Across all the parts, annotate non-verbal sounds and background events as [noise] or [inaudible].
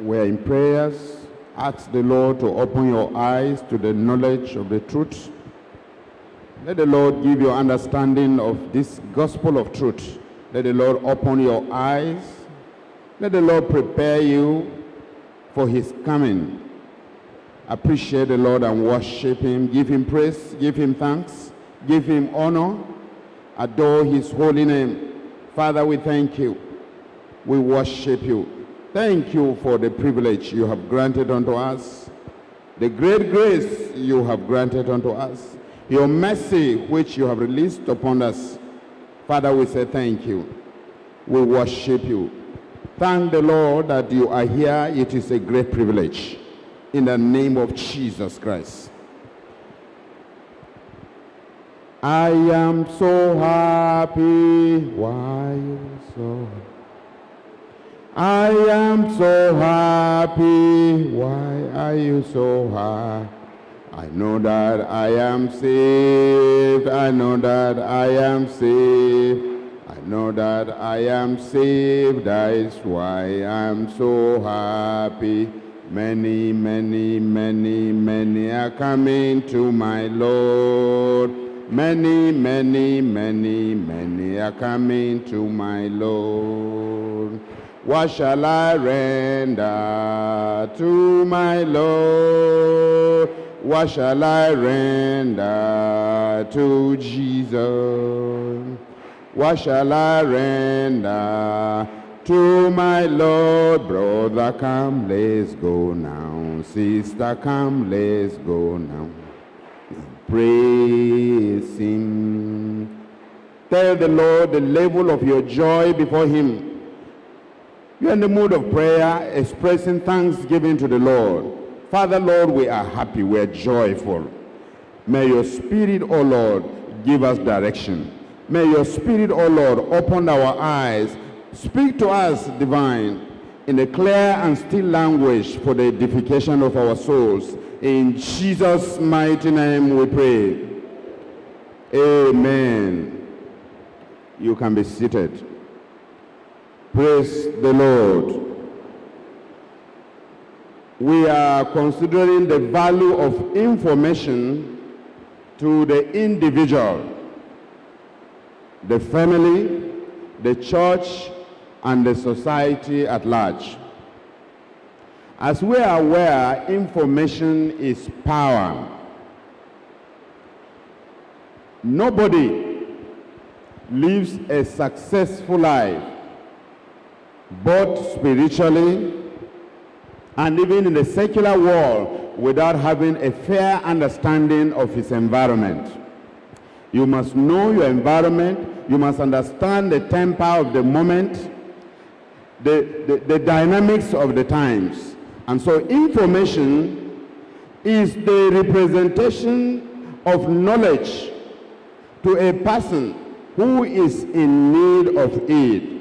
we're in prayers. Ask the Lord to open your eyes to the knowledge of the truth. Let the Lord give you understanding of this gospel of truth. Let the Lord open your eyes. Let the Lord prepare you for his coming. Appreciate the Lord and worship him. Give him praise. Give him thanks. Give him honor. Adore his holy name. Father, we thank you. We worship you. Thank you for the privilege you have granted unto us, the great grace you have granted unto us, your mercy which you have released upon us. Father, we say thank you. We worship you. Thank the Lord that you are here. It is a great privilege. In the name of Jesus Christ. I am so happy. Why you so I am so happy. Why are you so happy? I know that I am saved. I know that I am saved. I know that I am saved. That is why I'm so happy. Many, many, many, many are coming to my Lord. Many, many, many, many are coming to my Lord. What shall I render to my Lord? What shall I render to Jesus? What shall I render to my Lord? Brother, come, let's go now. Sister, come, let's go now. Praise Him. Tell the Lord the level of your joy before Him. In the mood of prayer, expressing thanksgiving to the Lord. Father, Lord, we are happy, we are joyful. May your spirit, O oh Lord, give us direction. May your spirit, O oh Lord, open our eyes. Speak to us, divine, in a clear and still language for the edification of our souls. In Jesus' mighty name we pray. Amen. You can be seated. Praise the Lord we are considering the value of information to the individual, the family, the church, and the society at large. As we are aware, information is power. Nobody lives a successful life, both spiritually and even in the secular world without having a fair understanding of his environment. You must know your environment. You must understand the temper of the moment, the, the, the dynamics of the times. And so information is the representation of knowledge to a person who is in need of it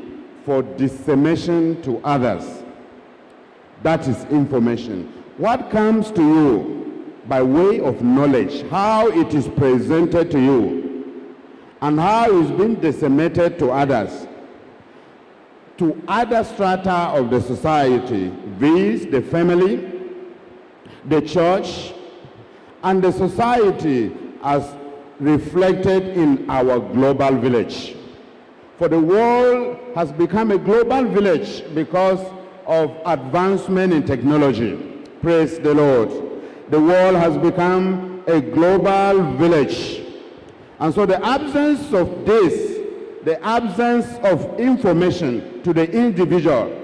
for dissemination to others. That is information. What comes to you by way of knowledge, how it is presented to you, and how it is being disseminated to others, to other strata of the society, viz. the family, the church, and the society as reflected in our global village. For the world has become a global village because of advancement in technology. Praise the Lord. The world has become a global village. And so the absence of this, the absence of information to the individual,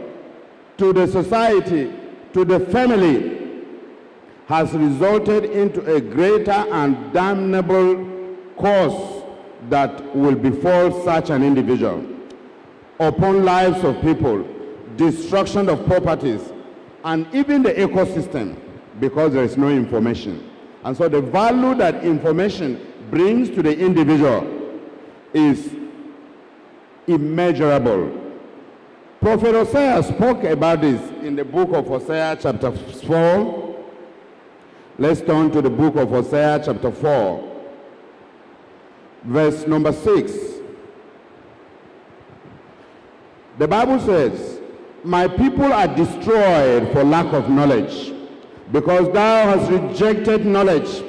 to the society, to the family, has resulted into a greater and damnable cause that will befall such an individual upon lives of people destruction of properties, and even the ecosystem because there is no information. And so the value that information brings to the individual is immeasurable. Prophet Hosea spoke about this in the book of Hosea chapter 4. Let's turn to the book of Hosea chapter 4, verse number 6. The Bible says, My people are destroyed for lack of knowledge. Because thou hast rejected knowledge,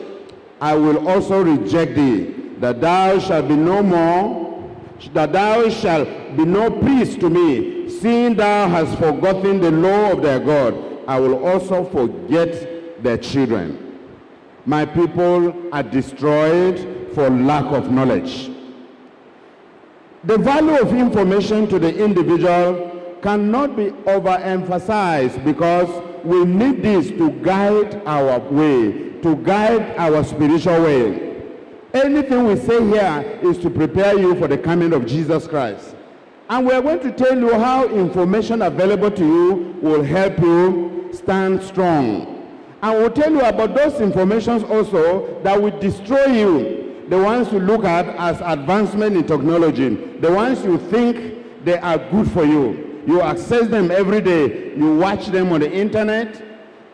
I will also reject thee, that thou shalt be no more, that thou shalt be no priest to me, seeing thou hast forgotten the law of their God, I will also forget their children. My people are destroyed for lack of knowledge. The value of information to the individual cannot be overemphasized because we need this to guide our way, to guide our spiritual way. Anything we say here is to prepare you for the coming of Jesus Christ. And we are going to tell you how information available to you will help you stand strong. And we'll tell you about those informations also that will destroy you. The ones you look at as advancement in technology. The ones you think they are good for you. You access them every day. You watch them on the internet.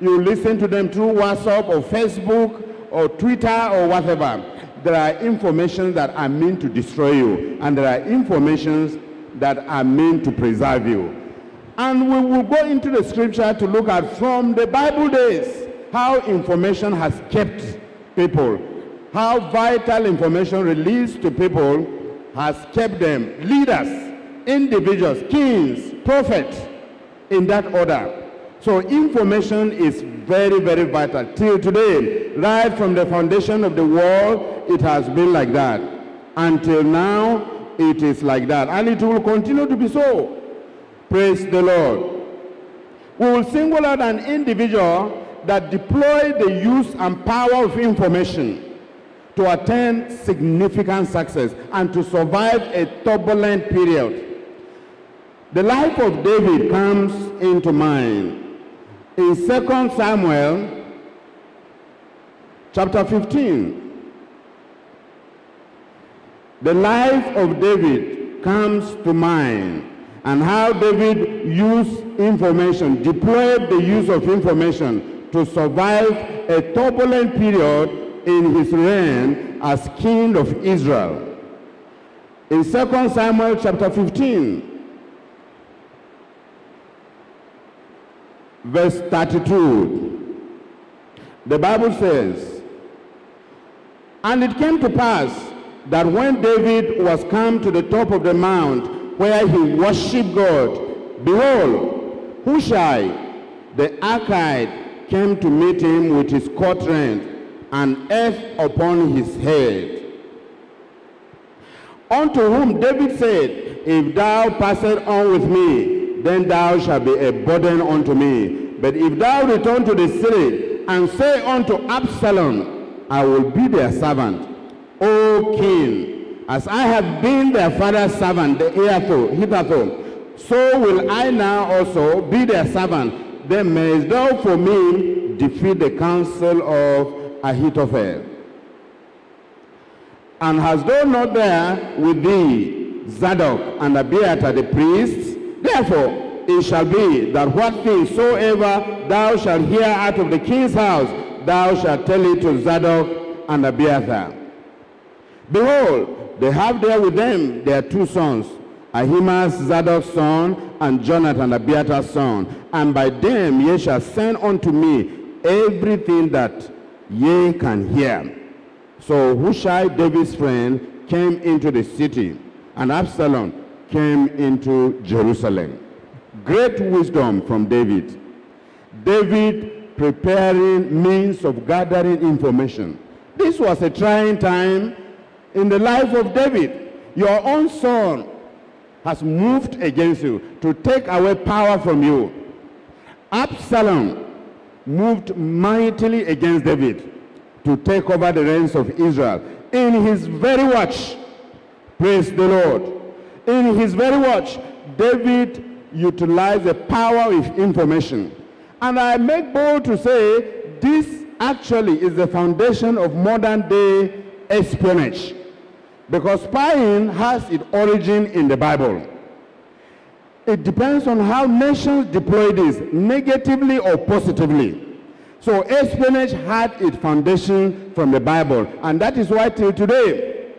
You listen to them through WhatsApp or Facebook or Twitter or whatever. There are information that are meant to destroy you. And there are informations that are meant to preserve you. And we will go into the scripture to look at from the Bible days how information has kept people, how vital information released to people has kept them leaders, individuals, kings, prophets, in that order. So information is very, very vital. Till today, right from the foundation of the world, it has been like that. Until now, it is like that. And it will continue to be so. Praise the Lord. We will single out an individual that deployed the use and power of information to attain significant success and to survive a turbulent period. The life of David comes into mind in 2 Samuel chapter 15. The life of David comes to mind and how David used information, deployed the use of information to survive a turbulent period in his reign as king of Israel. In 2 Samuel chapter 15, verse 32, the Bible says, And it came to pass that when David was come to the top of the mount where he worshiped God. Behold, Hushai, the Archite, came to meet him with his court rent and earth upon his head. Unto whom David said, If thou passest on with me, then thou shalt be a burden unto me. But if thou return to the city and say unto Absalom, I will be their servant, O king, as I have been their father's servant the hitherto, so will I now also be their servant. Then mayest thou for me defeat the counsel of Ahithophel. And hast thou not there with thee Zadok and Abiathar the priests? Therefore it shall be that what things soever thou shalt hear out of the king's house, thou shalt tell it to Zadok and Abiathar. Behold, they have there with them their two sons, Ahimaaz Zadok's son, and Jonathan Abiathar's son. And by them ye shall send unto me everything that ye can hear. So Hushai, David's friend, came into the city, and Absalom came into Jerusalem. Great wisdom from David. David preparing means of gathering information. This was a trying time in the life of David, your own son has moved against you to take away power from you. Absalom moved mightily against David to take over the reins of Israel. In his very watch, praise the Lord, in his very watch, David utilized the power of information. And I make bold to say this actually is the foundation of modern day espionage. Because spying has its origin in the Bible. It depends on how nations deploy this, negatively or positively. So espionage had its foundation from the Bible. And that is why till today,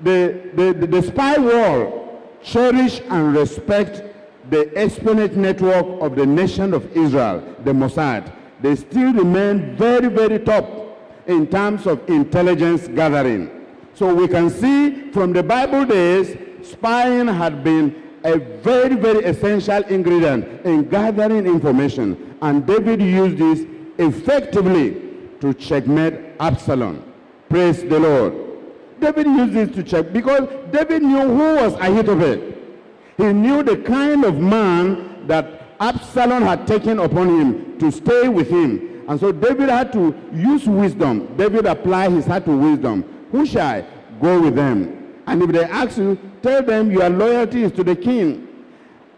the, the, the, the spy world cherish and respect the espionage network of the nation of Israel, the Mossad, they still remain very, very top in terms of intelligence gathering. So we can see from the Bible days, spying had been a very, very essential ingredient in gathering information. And David used this effectively to checkmate Absalom. Praise the Lord. David used this to check because David knew who was Ahithophel. He knew the kind of man that Absalom had taken upon him to stay with him. And so David had to use wisdom. David applied his heart to wisdom. Who shall go with them? And if they ask you, tell them your loyalty is to the king.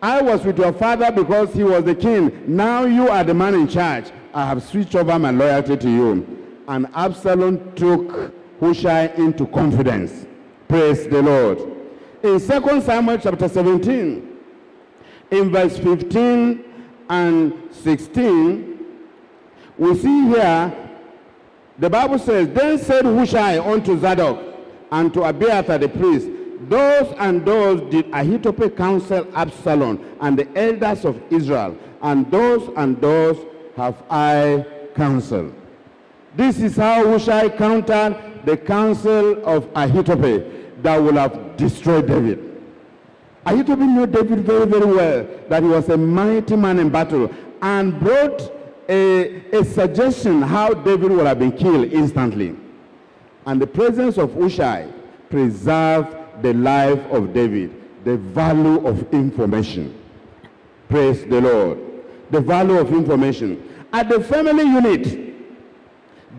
I was with your father because he was the king. Now you are the man in charge. I have switched over my loyalty to you. And Absalom took Hushai into confidence. Praise the Lord. In 2 Samuel chapter 17, in verse 15 and 16, we see here, the Bible says, Then said Hushai unto Zadok, and to Abiathar the priest, those and those did Ahithophel counsel Absalom and the elders of Israel, and those and those have I counseled. This is how Hushai countered the counsel of Ahithophel that would have destroyed David. Ahithophel knew David very, very well, that he was a mighty man in battle, and brought a, a suggestion how David would have been killed instantly. And the presence of Hushai preserved the life of David, the value of information. Praise the Lord. The value of information. At the family unit,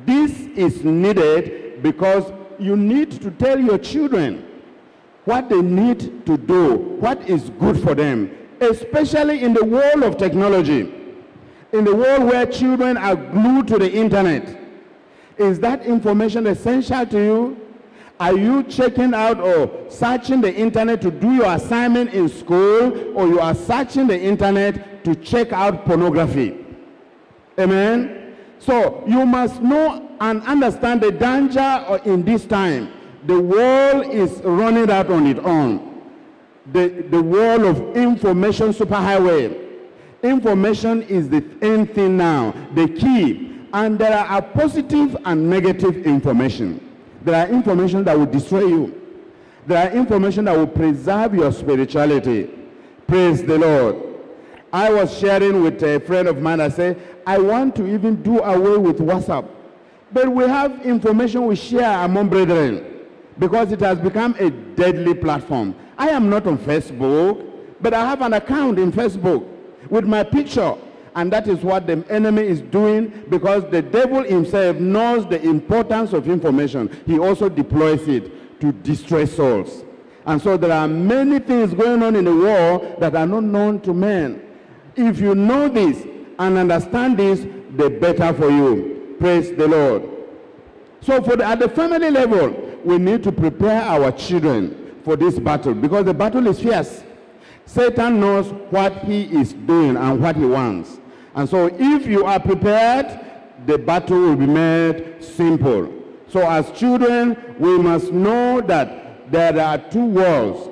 this is needed because you need to tell your children what they need to do, what is good for them, especially in the world of technology, in the world where children are glued to the internet is that information essential to you? Are you checking out or searching the internet to do your assignment in school or you are searching the internet to check out pornography? Amen? So you must know and understand the danger in this time. The world is running out on its own. The, the world of information superhighway. Information is the end thing now, the key. And there are positive and negative information. There are information that will destroy you. There are information that will preserve your spirituality. Praise the Lord. I was sharing with a friend of mine. I said, I want to even do away with WhatsApp. But we have information we share among brethren because it has become a deadly platform. I am not on Facebook, but I have an account in Facebook with my picture and that is what the enemy is doing because the devil himself knows the importance of information. He also deploys it to destroy souls. And so there are many things going on in the world that are not known to men. If you know this and understand this, the better for you. Praise the Lord. So for the, at the family level, we need to prepare our children for this battle because the battle is fierce. Satan knows what he is doing and what he wants. And so if you are prepared, the battle will be made simple. So as children, we must know that there are two worlds.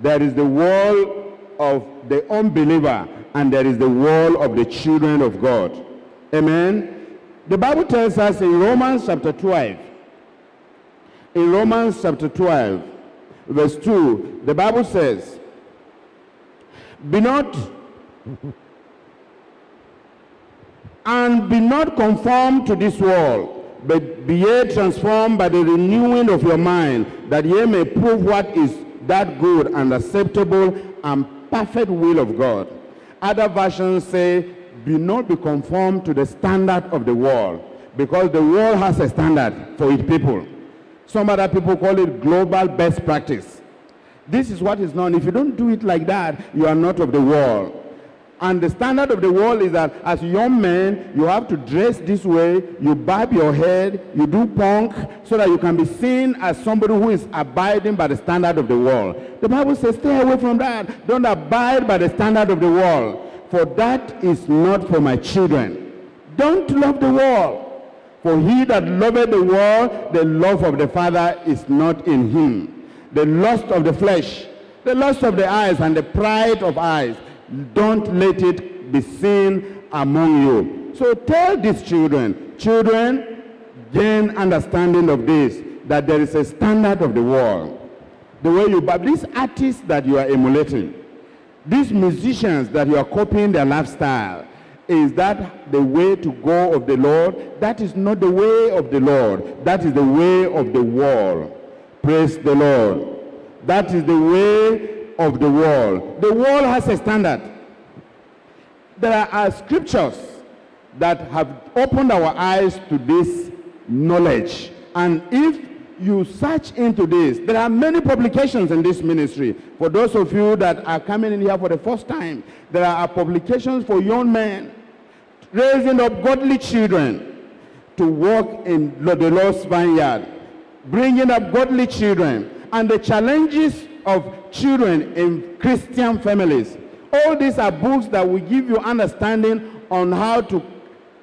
There is the world of the unbeliever and there is the world of the children of God. Amen. The Bible tells us in Romans chapter 12, in Romans chapter 12, verse 2, the Bible says, Be not and be not conformed to this world, but be ye transformed by the renewing of your mind, that ye may prove what is that good and acceptable and perfect will of God. Other versions say, be not be conformed to the standard of the world, because the world has a standard for its people. Some other people call it global best practice. This is what is known. If you don't do it like that, you are not of the world. And the standard of the world is that as young men, you have to dress this way, you barb your head, you do punk, so that you can be seen as somebody who is abiding by the standard of the world. The Bible says, stay away from that. Don't abide by the standard of the world, for that is not for my children. Don't love the world, for he that loveth the world, the love of the Father is not in him. The lust of the flesh, the lust of the eyes, and the pride of eyes Don't let it be seen among you. So tell these children, children, gain understanding of this, that there is a standard of the world. The way you, but these artists that you are emulating, these musicians that you are copying their lifestyle, is that the way to go of the Lord? That is not the way of the Lord. That is the way of the world. Praise the Lord. That is the way of the world. The world has a standard. There are scriptures that have opened our eyes to this knowledge. And if you search into this, there are many publications in this ministry. For those of you that are coming in here for the first time, there are publications for young men raising up godly children to walk in the Lord's vineyard, bringing up godly children, and the challenges of children in Christian families. All these are books that will give you understanding on how to,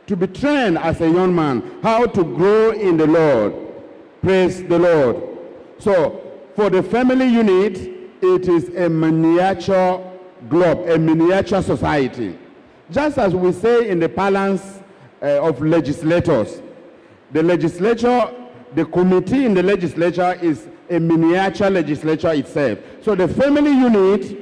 to be trained as a young man, how to grow in the Lord. Praise the Lord. So, for the family unit, it is a miniature globe, a miniature society. Just as we say in the parlance uh, of legislators, the legislature, the committee in the legislature is a miniature legislature itself. So the family unit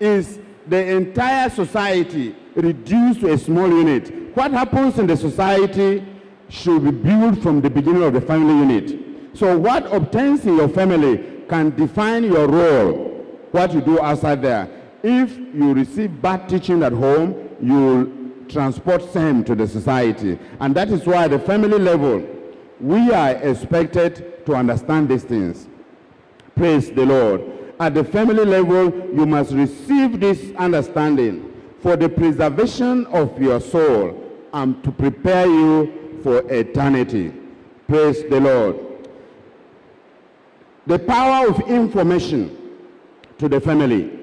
is the entire society reduced to a small unit. What happens in the society should be built from the beginning of the family unit. So what obtains in your family can define your role, what you do outside there. If you receive bad teaching at home, you transport same to the society. And that is why at the family level, we are expected to understand these things. Praise the Lord. At the family level, you must receive this understanding for the preservation of your soul and to prepare you for eternity. Praise the Lord. The power of information to the family.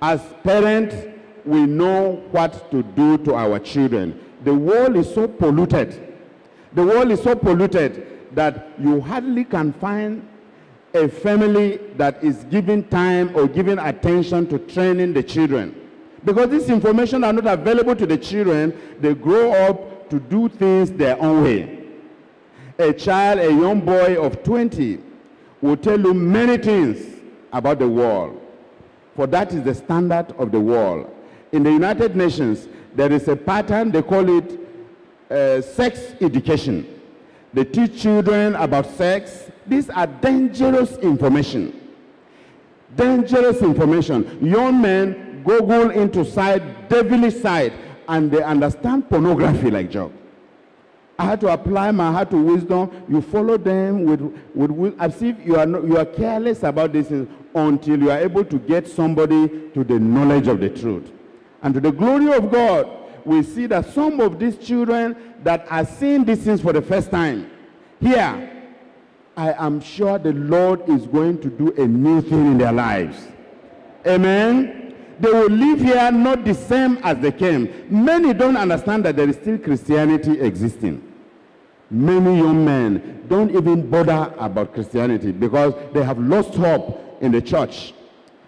As parents, we know what to do to our children. The world is so polluted. The world is so polluted that you hardly can find a family that is giving time or giving attention to training the children. Because this information are not available to the children, they grow up to do things their own way. A child, a young boy of 20, will tell you many things about the world. For that is the standard of the world. In the United Nations, there is a pattern, they call it uh, sex education. They teach children about sex, these are dangerous information. Dangerous information. Young men Google into site, devilish site, and they understand pornography like Job. I had to apply my heart to wisdom. You follow them with, with, with as if you are, not, you are careless about this until you are able to get somebody to the knowledge of the truth. And to the glory of God, we see that some of these children that are seeing these things for the first time, here, I am sure the Lord is going to do a new thing in their lives. Amen. They will live here not the same as they came. Many don't understand that there is still Christianity existing. Many young men don't even bother about Christianity because they have lost hope in the church.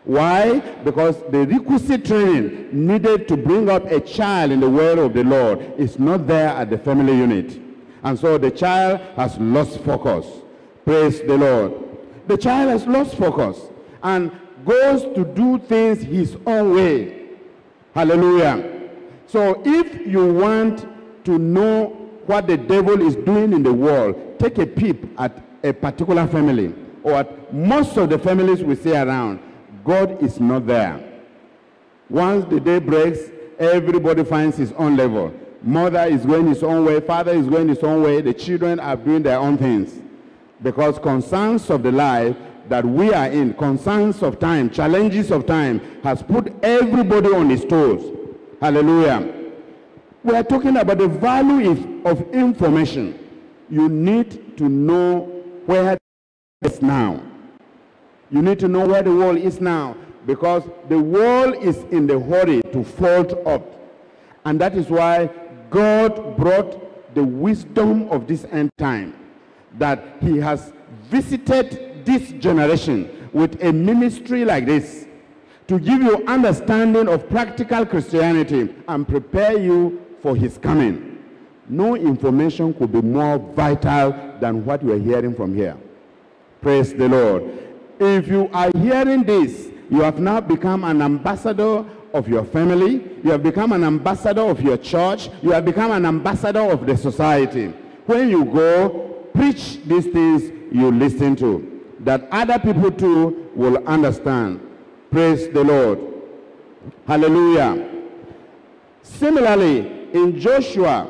Why? Because the requisite training needed to bring up a child in the word of the Lord is not there at the family unit. And so the child has lost focus. Praise the Lord. The child has lost focus and goes to do things his own way. Hallelujah. So if you want to know what the devil is doing in the world, take a peep at a particular family or at most of the families we see around. God is not there. Once the day breaks, everybody finds his own level. Mother is going his own way, father is going his own way, the children are doing their own things. Because concerns of the life that we are in, concerns of time, challenges of time, has put everybody on his toes. Hallelujah. We are talking about the value of information. You need to know where it is now. You need to know where the world is now because the world is in the hurry to fold up. And that is why God brought the wisdom of this end time that he has visited this generation with a ministry like this to give you understanding of practical Christianity and prepare you for his coming. No information could be more vital than what you are hearing from here. Praise the Lord. If you are hearing this, you have now become an ambassador of your family. You have become an ambassador of your church. You have become an ambassador of the society. When you go, preach these things you listen to, that other people too will understand. Praise the Lord. Hallelujah. Similarly, in Joshua,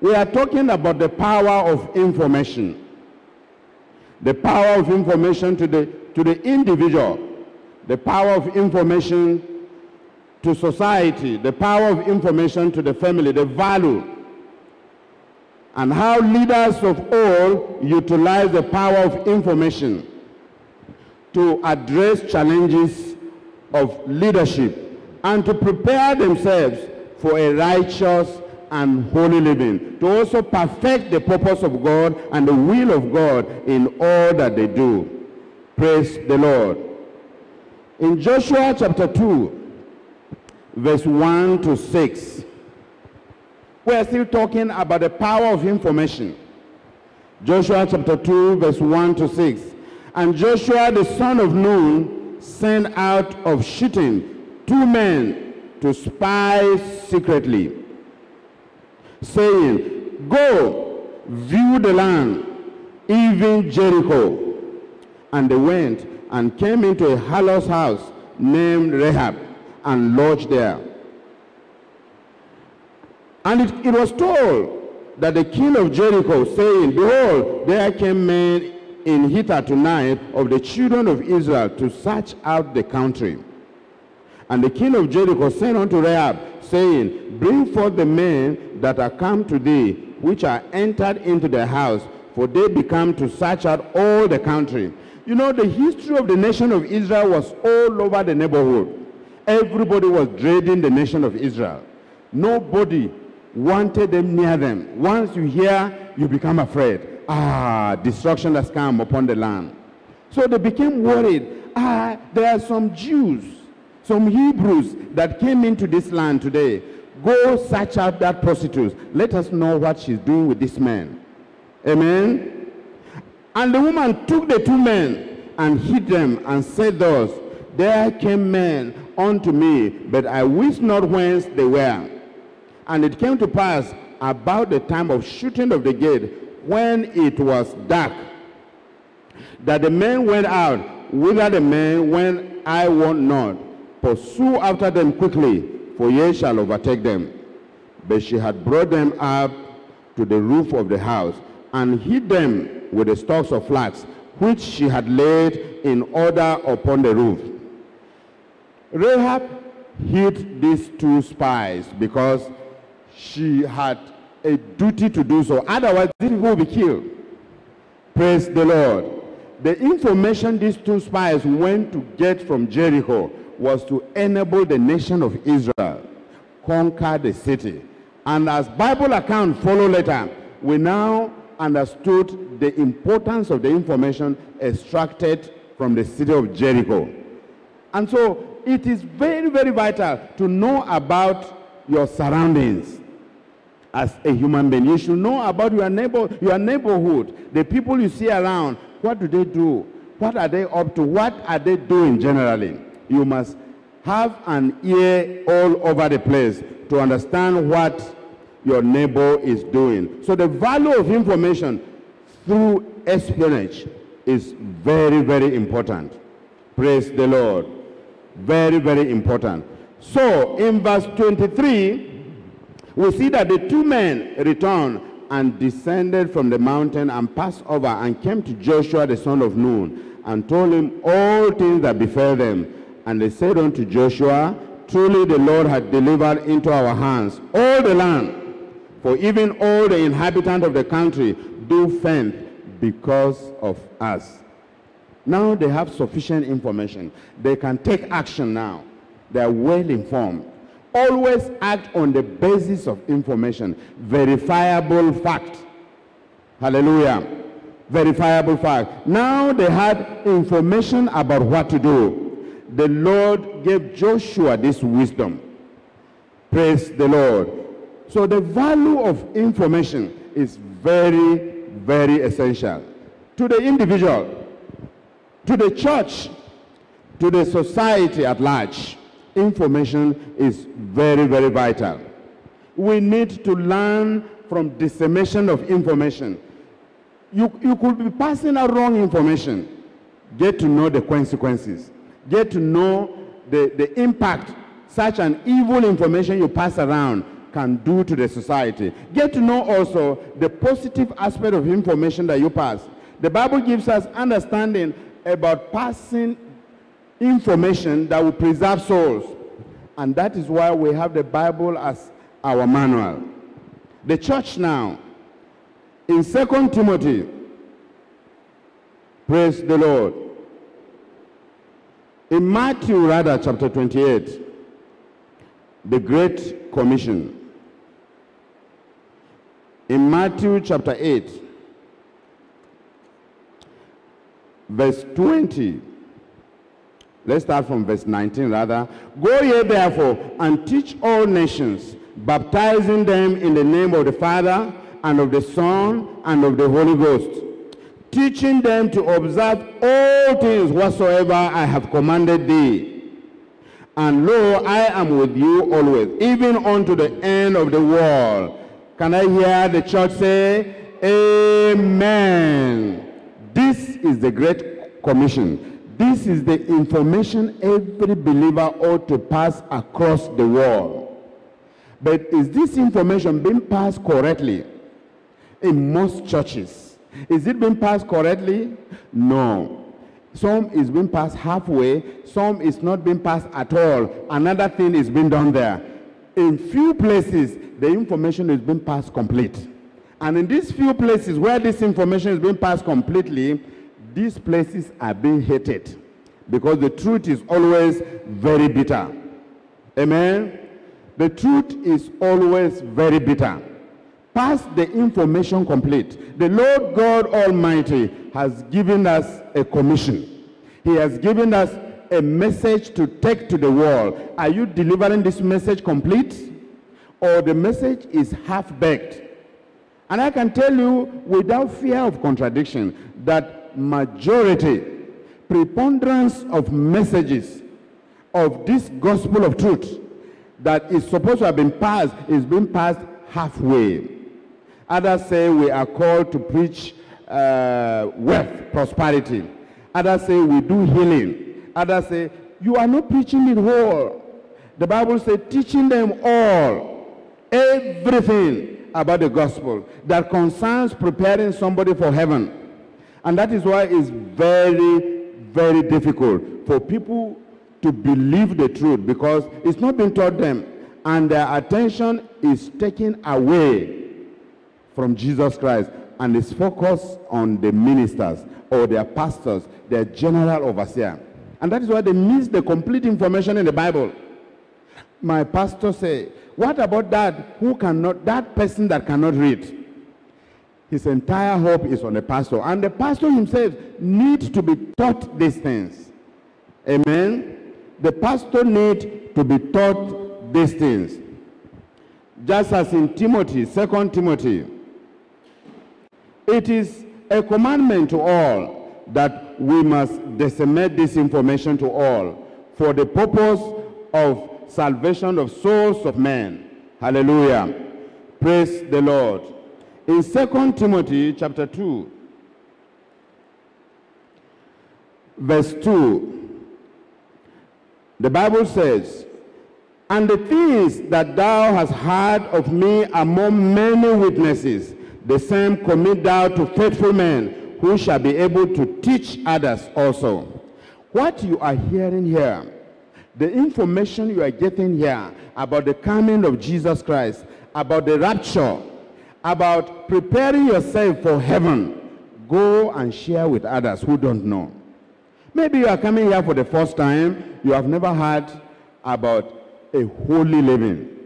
we are talking about the power of information. The power of information to the, to the individual. The power of information to society. The power of information to the family. The value. And how leaders of all utilize the power of information to address challenges of leadership and to prepare themselves for a righteous and holy living, to also perfect the purpose of God and the will of God in all that they do. Praise the Lord. In Joshua chapter 2, verse 1 to 6, we are still talking about the power of information. Joshua chapter 2, verse 1 to 6. And Joshua the son of Nun sent out of Shittim two men to spy secretly saying, Go, view the land, even Jericho. And they went and came into a house named Rahab and lodged there. And it, it was told that the king of Jericho, saying, Behold, there came men in hither tonight of the children of Israel to search out the country. And the king of Jericho sent unto Rahab, saying, Bring forth the men that are come to thee, which are entered into the house, for they become to search out all the country. You know, the history of the nation of Israel was all over the neighborhood. Everybody was dreading the nation of Israel. Nobody wanted them near them. Once you hear, you become afraid. Ah, destruction has come upon the land. So they became worried. Ah, there are some Jews some Hebrews that came into this land today, go search out that prostitute. Let us know what she's doing with this man. Amen. And the woman took the two men and hid them and said thus, There came men unto me, but I wist not whence they were. And it came to pass about the time of shooting of the gate, when it was dark, that the men went out, whither the men went I wot not. Pursue after them quickly, for ye shall overtake them. But she had brought them up to the roof of the house, and hid them with the stalks of flax, which she had laid in order upon the roof. Rahab hid these two spies because she had a duty to do so. Otherwise, these people be killed. Praise the Lord. The information these two spies went to get from Jericho was to enable the nation of Israel conquer the city. And as Bible account follow later, we now understood the importance of the information extracted from the city of Jericho. And so it is very, very vital to know about your surroundings as a human being. You should know about your neighbor, your neighborhood, the people you see around. What do they do? What are they up to? What are they doing generally? You must have an ear all over the place to understand what your neighbor is doing. So the value of information through espionage is very, very important. Praise the Lord. Very, very important. So in verse 23, we see that the two men returned and descended from the mountain and passed over and came to Joshua the son of Nun and told him all things that befell them. And they said unto Joshua, Truly the Lord hath delivered into our hands all the land, for even all the inhabitants of the country do faint because of us. Now they have sufficient information. They can take action now. They are well informed. Always act on the basis of information. Verifiable fact. Hallelujah. Verifiable fact. Now they had information about what to do the Lord gave Joshua this wisdom. Praise the Lord. So the value of information is very, very essential to the individual, to the church, to the society at large. Information is very, very vital. We need to learn from dissemination of information. You, you could be passing out wrong information. Get to know the consequences. Get to know the, the impact such an evil information you pass around can do to the society. Get to know also the positive aspect of information that you pass. The Bible gives us understanding about passing information that will preserve souls. And that is why we have the Bible as our manual. The church now, in 2 Timothy, praise the Lord. In Matthew, rather, chapter 28, the Great Commission. In Matthew chapter 8, verse 20, let's start from verse 19 rather. Go ye therefore and teach all nations, baptizing them in the name of the Father and of the Son and of the Holy Ghost, teaching them to observe all things whatsoever I have commanded thee. And lo, I am with you always, even unto the end of the world. Can I hear the church say, Amen? This is the Great Commission. This is the information every believer ought to pass across the world. But is this information being passed correctly in most churches? Is it being passed correctly? No. Some is being passed halfway, some is not being passed at all. Another thing is being done there. In few places, the information is being passed complete. And in these few places where this information is being passed completely, these places are being hated. Because the truth is always very bitter. Amen? The truth is always very bitter. Pass the information complete. The Lord God Almighty has given us a commission. He has given us a message to take to the world. Are you delivering this message complete? Or the message is half-baked? And I can tell you without fear of contradiction that majority, preponderance of messages of this gospel of truth that is supposed to have been passed is being passed halfway. Others say we are called to preach uh, wealth, prosperity. Others say we do healing. Others say you are not preaching it whole. The Bible says teaching them all, everything about the gospel that concerns preparing somebody for heaven. And that is why it's very, very difficult for people to believe the truth because it's not been taught them and their attention is taken away from Jesus Christ and is focused on the ministers or their pastors, their general overseer. And that is why they miss the complete information in the Bible. My pastor say, what about that who cannot, that person that cannot read? His entire hope is on the pastor. And the pastor himself needs to be taught these things. Amen? The pastor needs to be taught these things. Just as in Timothy, 2 Timothy it is a commandment to all that we must disseminate this information to all for the purpose of salvation of souls of men. Hallelujah. Praise the Lord. In 2 Timothy chapter 2, verse 2, the Bible says, And the things that thou hast heard of me among many witnesses, the same commit thou to faithful men who shall be able to teach others also. What you are hearing here, the information you are getting here about the coming of Jesus Christ, about the rapture, about preparing yourself for heaven, go and share with others who don't know. Maybe you are coming here for the first time, you have never heard about a holy living.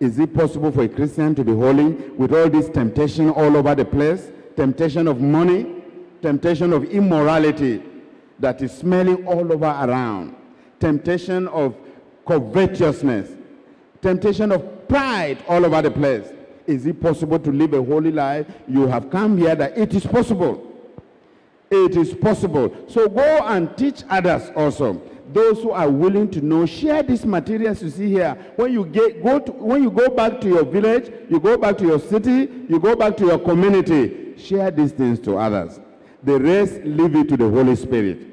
Is it possible for a Christian to be holy with all this temptation all over the place? Temptation of money, temptation of immorality that is smelling all over around, temptation of covetousness, temptation of pride all over the place. Is it possible to live a holy life? You have come here that it is possible. It is possible. So go and teach others also. Those who are willing to know, share these materials you see here. When you get go to, when you go back to your village, you go back to your city, you go back to your community, share these things to others. The rest leave it to the Holy Spirit.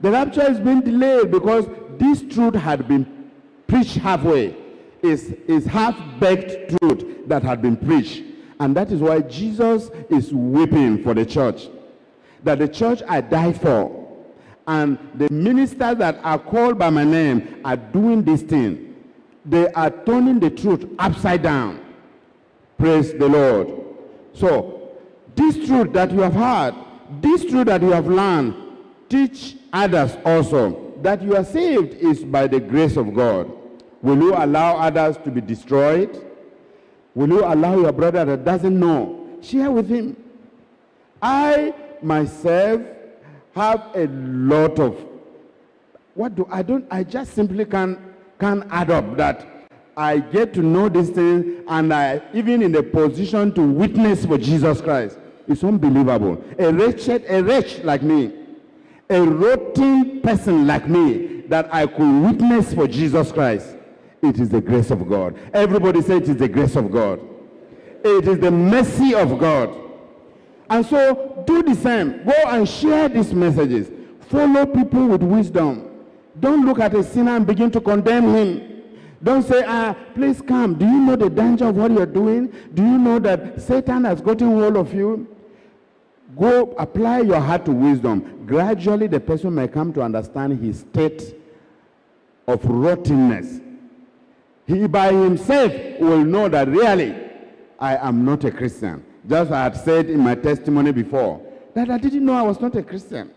The rapture has been delayed because this truth had been preached halfway. Is is half-baked truth that had been preached. And that is why Jesus is weeping for the church that the church I died for and the ministers that are called by my name are doing this thing. They are turning the truth upside down. Praise the Lord. So, this truth that you have heard, this truth that you have learned, teach others also that you are saved is by the grace of God. Will you allow others to be destroyed? Will you allow your brother that doesn't know? Share with him. I myself have a lot of what do I don't I just simply can't can't add up that I get to know these things and I even in a position to witness for Jesus Christ. It's unbelievable. A wretched, a wretch like me, a rotten person like me that I could witness for Jesus Christ. It is the grace of God. Everybody say it is the grace of God. It is the mercy of God. And so do the same. Go and share these messages. Follow people with wisdom. Don't look at a sinner and begin to condemn him. Don't say, ah, please come. Do you know the danger of what you're doing? Do you know that Satan has gotten hold of you? Go apply your heart to wisdom. Gradually, the person may come to understand his state of rottenness. He by himself will know that really, I am not a Christian. Just I had said in my testimony before that I didn't know I was not a Christian.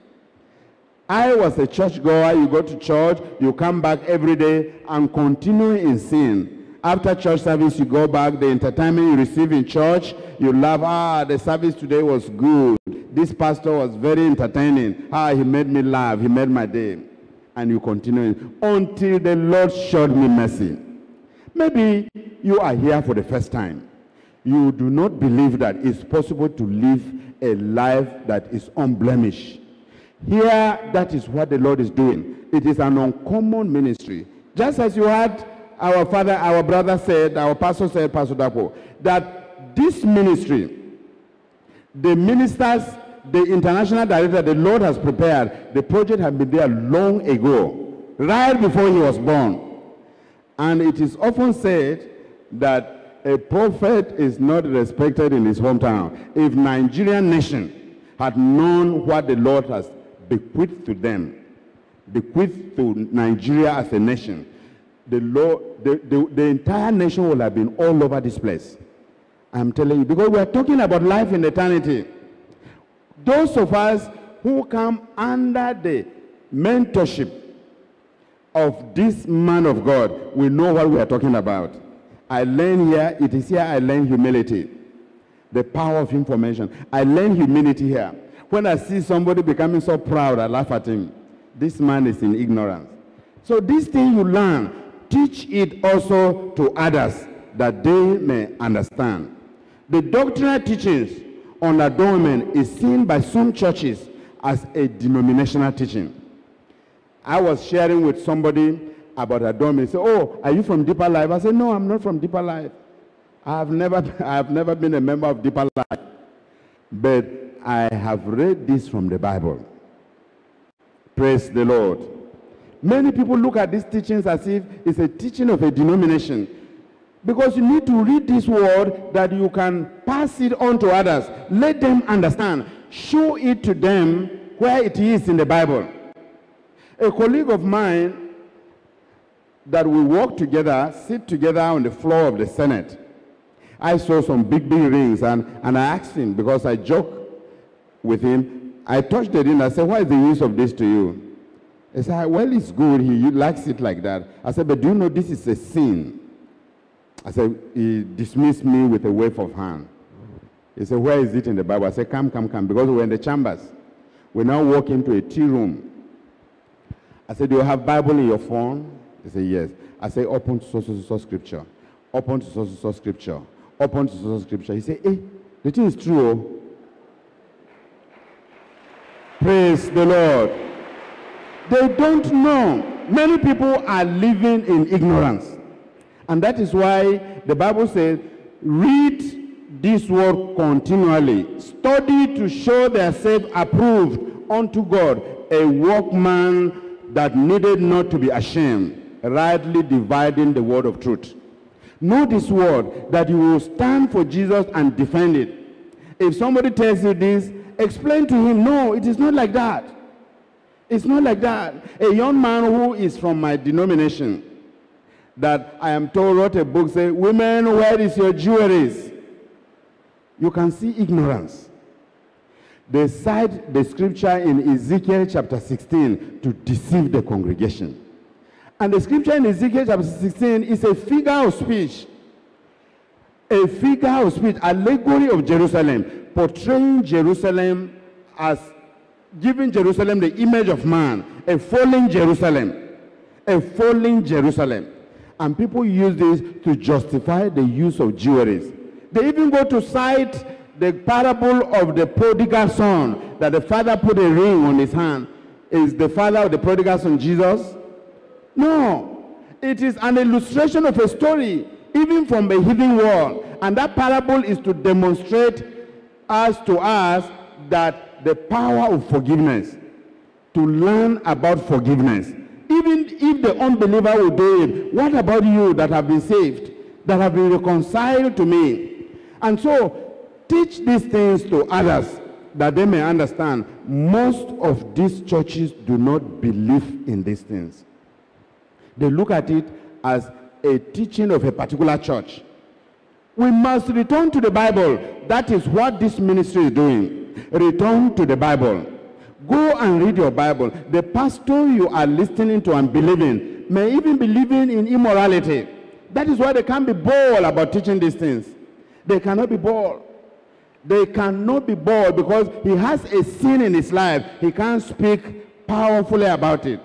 I was a church goer. You go to church, you come back every day and continue in sin. After church service, you go back, the entertainment you receive in church, you laugh, ah, the service today was good. This pastor was very entertaining. Ah, he made me laugh. He made my day. And you continue until the Lord showed me mercy. Maybe you are here for the first time you do not believe that it's possible to live a life that is unblemished. Here, that is what the Lord is doing. It is an uncommon ministry. Just as you had our father, our brother said, our pastor said, Pastor Dapo, that this ministry, the ministers, the international director, the Lord has prepared, the project had been there long ago, right before he was born. And it is often said that a prophet is not respected in his hometown. If Nigerian nation had known what the Lord has bequeathed to them, bequeathed to Nigeria as a nation, the, Lord, the, the, the entire nation would have been all over this place. I'm telling you, because we're talking about life in eternity. Those of us who come under the mentorship of this man of God, we know what we are talking about. I learn here, it is here I learn humility. The power of information. I learn humility here. When I see somebody becoming so proud, I laugh at him. This man is in ignorance. So this thing you learn, teach it also to others that they may understand. The doctrinal teachings on adornment is seen by some churches as a denominational teaching. I was sharing with somebody about dorm. He said, Oh, are you from Deeper Life? I said, No, I'm not from Deeper Life. I have never, [laughs] I have never been a member of Deeper Life. But I have read this from the Bible. Praise the Lord. Many people look at these teachings as if it's a teaching of a denomination. Because you need to read this word that you can pass it on to others. Let them understand. Show it to them where it is in the Bible. A colleague of mine that we work together, sit together on the floor of the Senate. I saw some big, big rings, and, and I asked him, because I joke with him, I touched the ring, I said, what is the use of this to you? He said, ah, well, it's good, he likes it like that. I said, but do you know this is a sin? I said, he dismissed me with a wave of hand. He said, where is it in the Bible? I said, come, come, come, because we're in the chambers. We now walk into a tea room. I said, do you have Bible in your phone? They say, yes. I say, open to so, so, so scripture. Open to so, so, so scripture. Open to so, so scripture. He said, hey, eh, the thing is true. Oh. Praise the Lord. They don't know. Many people are living in ignorance. And that is why the Bible says, read this word continually. Study to show themselves approved unto God, a workman that needed not to be ashamed, rightly dividing the word of truth. Know this word, that you will stand for Jesus and defend it. If somebody tells you this, explain to him, no, it is not like that. It's not like that. A young man who is from my denomination, that I am told wrote a book saying, Women, where is your jewelry? You can see ignorance. They cite the scripture in Ezekiel chapter 16 to deceive the congregation. And the scripture in Ezekiel chapter 16 is a figure of speech. A figure of speech, allegory of Jerusalem, portraying Jerusalem as giving Jerusalem the image of man, a fallen Jerusalem, a fallen Jerusalem. And people use this to justify the use of jewelry. They even go to cite the parable of the prodigal son, that the father put a ring on his hand. Is the father of the prodigal son Jesus? No. It is an illustration of a story, even from the hidden world. And that parable is to demonstrate us to us that the power of forgiveness, to learn about forgiveness. Even if the unbeliever will do it, what about you that have been saved, that have been reconciled to me? And so, teach these things to others that they may understand. Most of these churches do not believe in these things. They look at it as a teaching of a particular church. We must return to the Bible. That is what this ministry is doing. Return to the Bible. Go and read your Bible. The pastor you are listening to and believing may even be living in immorality. That is why they can't be bold about teaching these things. They cannot be bold. They cannot be bold because he has a sin in his life. He can't speak powerfully about it.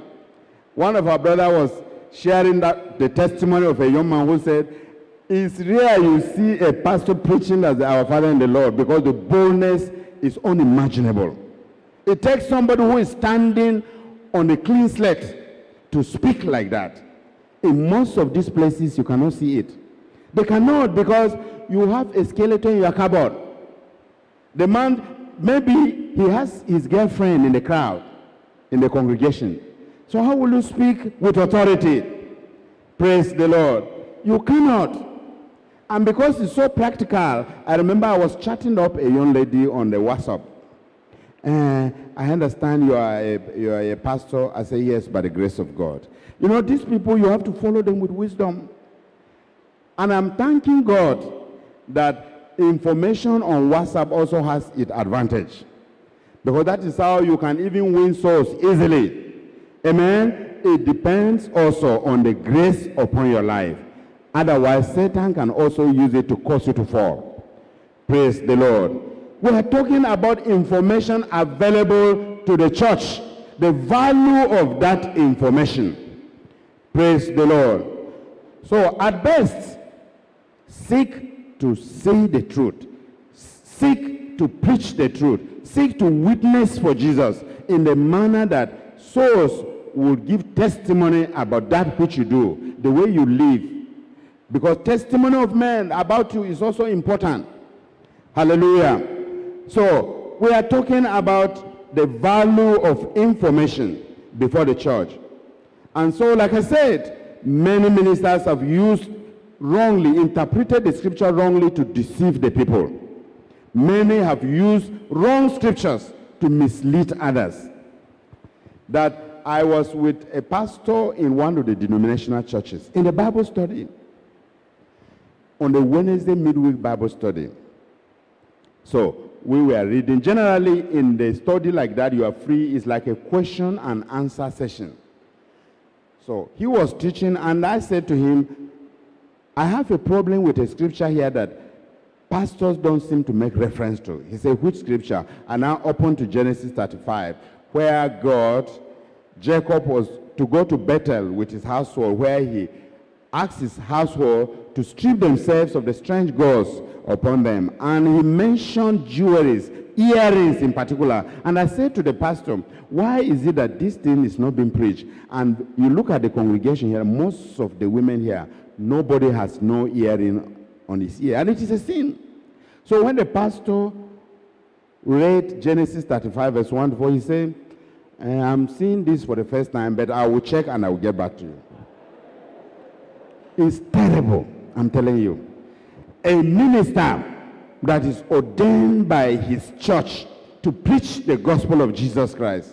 One of our brother was sharing that the testimony of a young man who said, It's rare you see a pastor preaching as our Father in the Lord because the boldness is unimaginable. It takes somebody who is standing on a clean slate to speak like that. In most of these places, you cannot see it. They cannot because you have a skeleton in your cupboard. The man, maybe he has his girlfriend in the crowd, in the congregation. So how will you speak with authority? Praise the Lord. You cannot. And because it's so practical, I remember I was chatting up a young lady on the WhatsApp. Uh, I understand you are, a, you are a pastor. I say, yes, by the grace of God. You know, these people, you have to follow them with wisdom. And I'm thanking God that information on WhatsApp also has its advantage. Because that is how you can even win souls easily. Amen? It depends also on the grace upon your life. Otherwise, Satan can also use it to cause you to fall. Praise the Lord. We are talking about information available to the church, the value of that information. Praise the Lord. So, at best, seek to say the truth, seek to preach the truth, seek to witness for Jesus in the manner that souls will give testimony about that which you do, the way you live, because testimony of men about you is also important. Hallelujah. So we are talking about the value of information before the church. And so, like I said, many ministers have used wrongly, interpreted the scripture wrongly to deceive the people. Many have used wrong scriptures to mislead others. That I was with a pastor in one of the denominational churches in the Bible study on the Wednesday midweek Bible study. So we were reading. Generally, in the study like that, you are free. It's like a question and answer session. So he was teaching, and I said to him, I have a problem with a scripture here that pastors don't seem to make reference to. He said, Which scripture? And now open to Genesis 35, where God, Jacob was to go to Bethel with his household, where he asked his household to strip themselves of the strange gods upon them. And he mentioned jewelries, earrings in particular. And I said to the pastor, why is it that this thing is not being preached? And you look at the congregation here, most of the women here, nobody has no earring on his ear. And it is a sin. So when the pastor read Genesis 35, verse 1 to 4, he said, eh, I'm seeing this for the first time, but I will check and I will get back to you. It's terrible, I'm telling you. A minister that is ordained by his church to preach the gospel of Jesus Christ.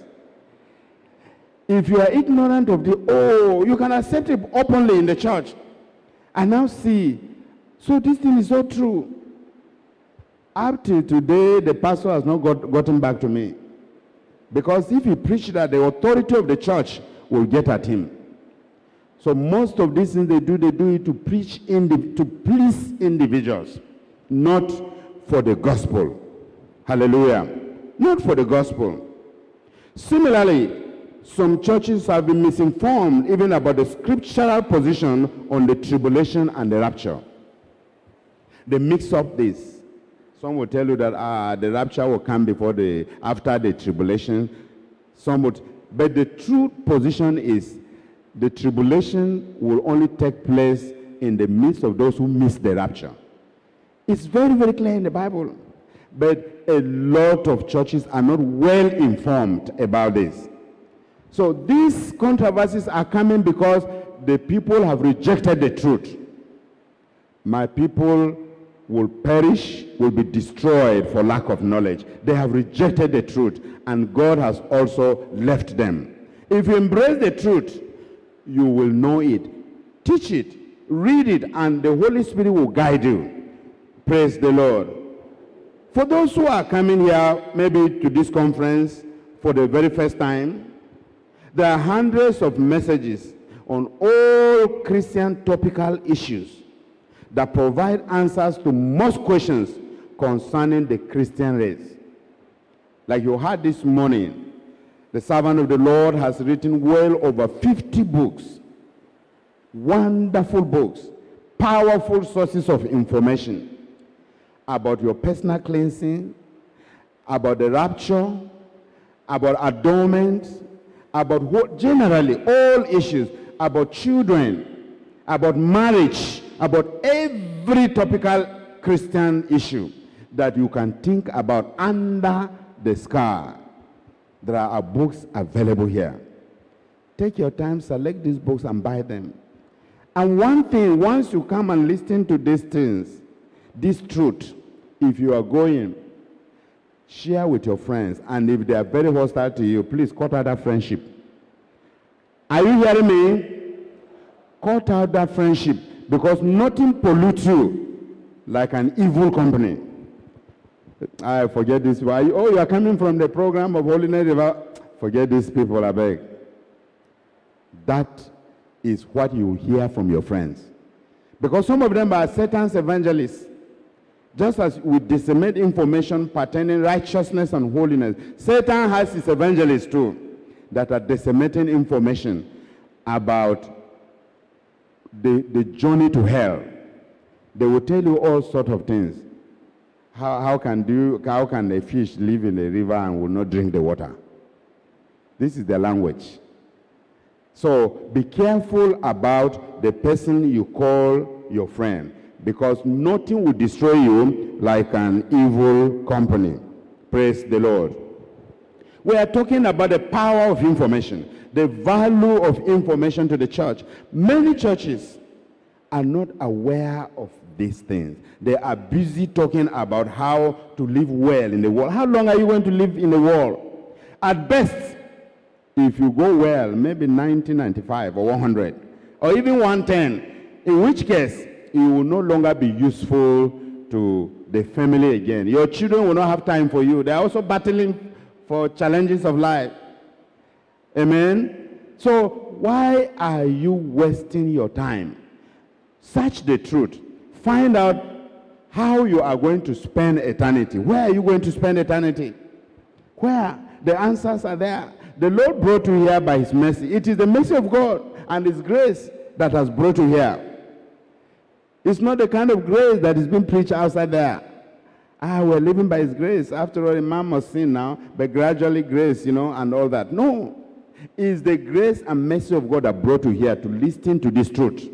If you are ignorant of the, oh, you can accept it openly in the church. And now see, so this thing is so true. Up till today, the pastor has not got, gotten back to me. Because if he preached that, the authority of the church will get at him. So most of these things they do, they do it to preach, indi- to please individuals, not for the gospel. Hallelujah. Not for the gospel. Similarly, some churches have been misinformed even about the scriptural position on the tribulation and the rapture. They mix up this. Some will tell you that ah, the rapture will come before the after the tribulation. Some would, but the true position is the tribulation will only take place in the midst of those who miss the rapture. It's very, very clear in the Bible. But a lot of churches are not well informed about this. So these controversies are coming because the people have rejected the truth. My people will perish, will be destroyed for lack of knowledge. They have rejected the truth, and God has also left them. If you embrace the truth, you will know it. Teach it, read it, and the Holy Spirit will guide you. Praise the Lord. For those who are coming here, maybe to this conference for the very first time, there are hundreds of messages on all Christian topical issues that provide answers to most questions concerning the Christian race. Like you heard this morning, the servant of the Lord has written well over 50 books, wonderful books, powerful sources of information about your personal cleansing, about the rapture, about adornment, about what generally all issues about children, about marriage, about every topical Christian issue that you can think about under the sky. There are books available here. Take your time, select these books and buy them. And one thing, once you come and listen to these things, this truth, if you are going, share with your friends. And if they are very hostile to you, please cut out that friendship. Are you hearing me? Cut out that friendship because nothing pollutes you like an evil company. I forget this. Why? Oh, you are coming from the program of Holiness. Forget these people, I beg. That is what you hear from your friends. Because some of them are Satan's evangelists. Just as we disseminate information pertaining righteousness and holiness, Satan has his evangelists too that are disseminating information about the, the journey to hell. They will tell you all sorts of things. How, how, can do, how can a fish live in a river and will not drink the water? This is the language. So be careful about the person you call your friend because nothing will destroy you like an evil company. Praise the Lord. We are talking about the power of information, the value of information to the church. Many churches are not aware of these things. They are busy talking about how to live well in the world. How long are you going to live in the world? At best, if you go well, maybe 1995 or 100 or even 110, in which case you will no longer be useful to the family again. Your children will not have time for you. They are also battling for challenges of life. Amen? So why are you wasting your time? Search the truth. Find out how you are going to spend eternity. Where are you going to spend eternity? Where? The answers are there. the Lord brought you here by his mercy. It is the mercy of God and his grace that has brought you here. It's not the kind of grace that is being preached outside there. Ah, we're living by his grace. After all, a man must sin now, but gradually grace, you know, and all that. No. It's the grace and mercy of God that brought you here to listen to this truth.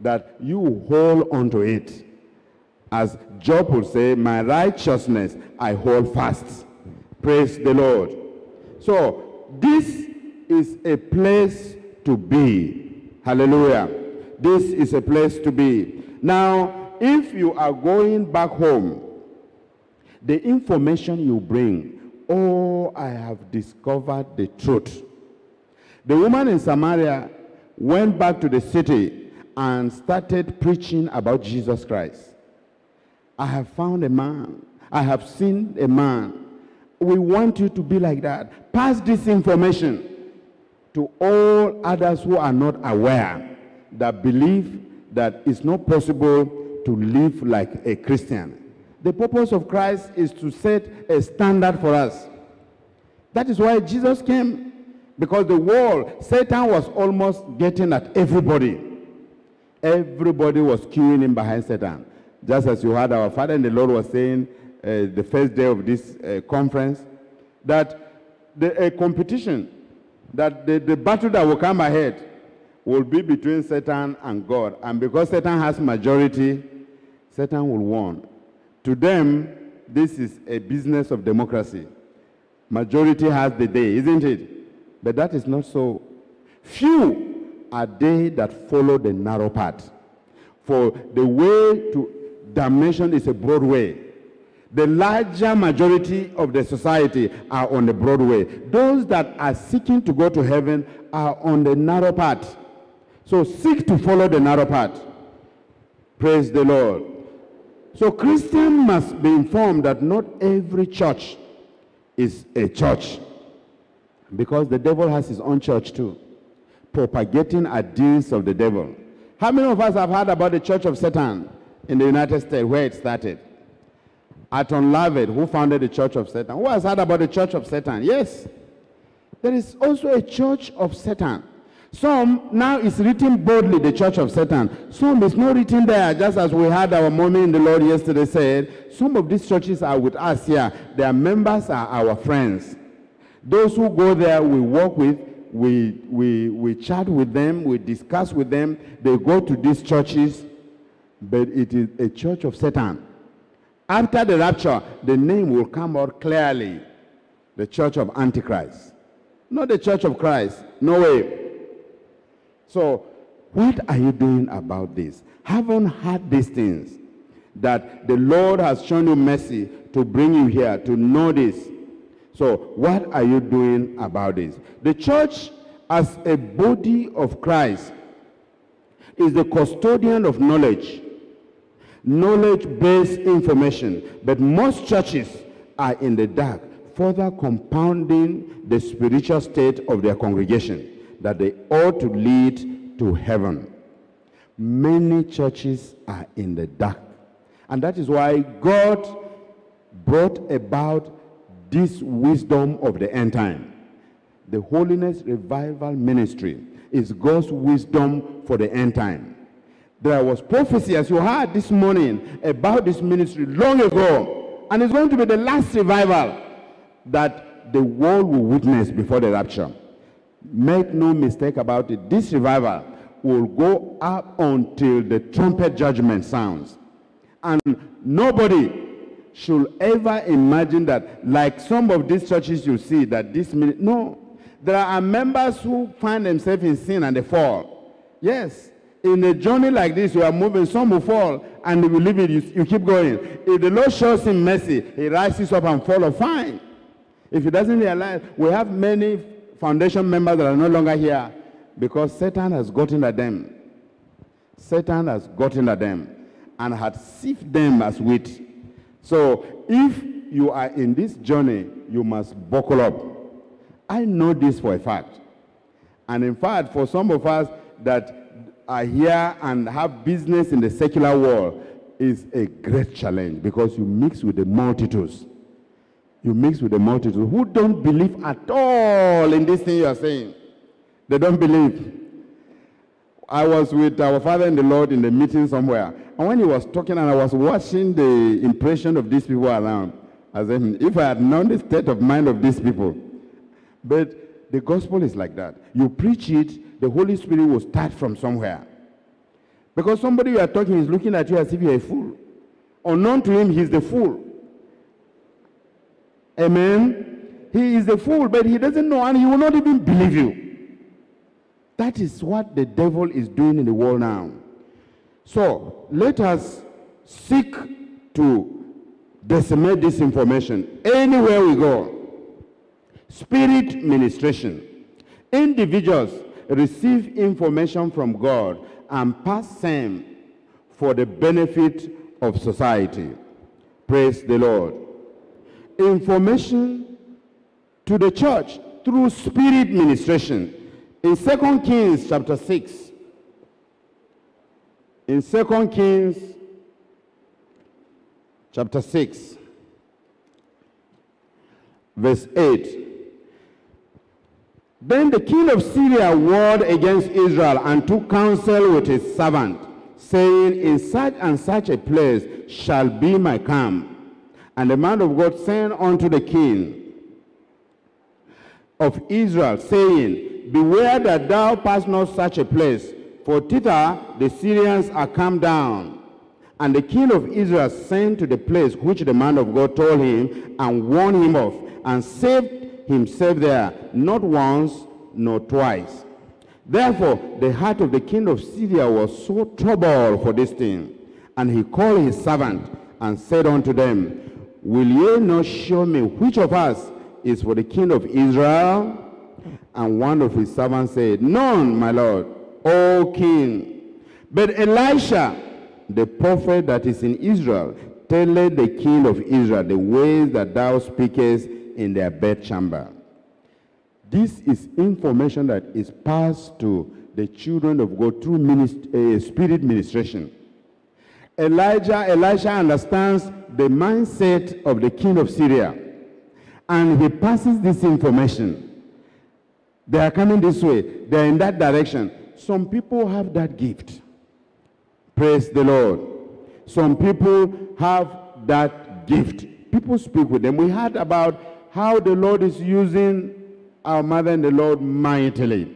That you hold on to it. As Job would say, my righteousness I hold fast. Praise the Lord. So, this is a place to be. Hallelujah. This is a place to be. Now, if you are going back home, the information you bring, oh, I have discovered the truth. The woman in Samaria went back to the city and started preaching about Jesus Christ. I have found a man. I have seen a man. We want you to be like that. Pass this information to all others who are not aware that believe that it's not possible to live like a Christian. The purpose of Christ is to set a standard for us. That is why Jesus came. Because the world, Satan was almost getting at everybody. Everybody was queuing in behind Satan. Just as you heard our Father and the Lord was saying uh, the first day of this uh, conference, that the competition, that the, the battle that will come ahead will be between Satan and God. And because Satan has majority, Satan will win. To them, this is a business of democracy. Majority has the day, isn't it? But that is not so. Few are they that follow the narrow path. For the way to damnation is a broad way. The larger majority of the society are on the broad way. Those that are seeking to go to heaven are on the narrow path. So seek to follow the narrow path. Praise the Lord. So Christian must be informed that not every church is a church. Because the devil has his own church too. Propagating ideas of the devil. How many of us have heard about the church of Satan in the United States where it started? Anton LaVey, who founded the church of Satan. Who has heard about the church of Satan? Yes. There is also a church of Satan. Some now is written boldly, the church of Satan. Some is not written there, just as we had our mommy in the Lord yesterday said. Some of these churches are with us here. Their members are our friends. Those who go there, we work with, we, we, we chat with them, we discuss with them. They go to these churches, but it is a church of Satan. After the rapture, the name will come out clearly. The church of Antichrist. Not the church of Christ. No way. So, what are you doing about this? Haven't had these things that the Lord has shown you mercy to bring you here to know this. So, what are you doing about this? The church, as a body of Christ, is the custodian of knowledge, knowledge based information. But most churches are in the dark, further compounding the spiritual state of their congregation that they ought to lead to heaven. Many churches are in the dark. And that is why God brought about this wisdom of the end time. The Holiness Revival Ministry is God's wisdom for the end time. There was prophecy, as you heard this morning, about this ministry long ago. And it's going to be the last revival that the world will witness before the rapture. Make no mistake about it. This revival will go up until the trumpet judgment sounds. And nobody should ever imagine that, like some of these churches you see, that this minute. No. There are members who find themselves in sin and they fall. Yes. In a journey like this, you are moving, some will fall and you will leave it, you, you keep going. If the Lord shows him mercy, he rises up and follows, fine. If he doesn't realize, we have many foundation members that are no longer here because Satan has gotten at them. Satan has gotten at them and had sieved them as wheat. So if you are in this journey, you must buckle up. I know this for a fact. And in fact, for some of us that are here and have business in the secular world, is a great challenge because you mix with the multitudes. You mix with the multitude who don't believe at all in this thing you are saying. They don't believe. I was with our father in the Lord in the meeting somewhere. And when he was talking and I was watching the impression of these people around, I said, "Hmm, if I had known the state of mind of these people. But the gospel is like that. You preach it, the Holy Spirit will start from somewhere. Because somebody you are talking is looking at you as if you're a fool. Unknown to him, he's the fool. Amen. He is a fool, but he doesn't know and he will not even believe you. That is what the devil is doing in the world now. So let us seek to decimate this information anywhere we go. Spirit ministration. Individuals receive information from God and pass same for the benefit of society. Praise the Lord. Information to the church through spirit ministration. In 2 Kings chapter 6, in 2 Kings chapter 6, verse 8, then the king of Syria warred against Israel and took counsel with his servant, saying, In such and such a place shall be my camp. And the man of God sent unto the king of Israel, saying, Beware that thou pass not such a place, for thither the Syrians are come down. And the king of Israel sent to the place which the man of God told him, and warned him of, and saved himself there, not once nor twice. Therefore, the heart of the king of Syria was so troubled for this thing. And he called his servant and said unto them, Will ye not show me which of us is for the king of Israel? And one of his servants said, None, my lord, O king. But Elisha, the prophet that is in Israel, telleth the king of Israel the ways that thou speakest in their bedchamber. This is information that is passed to the children of God through minist- uh, spirit ministration. Elijah, Elisha understands the mindset of the king of Syria, and he passes this information. They are coming this way, they are in that direction. Some people have that gift. Praise the Lord. Some people have that gift. People speak with them. We heard about how the Lord is using our mother in the Lord mightily.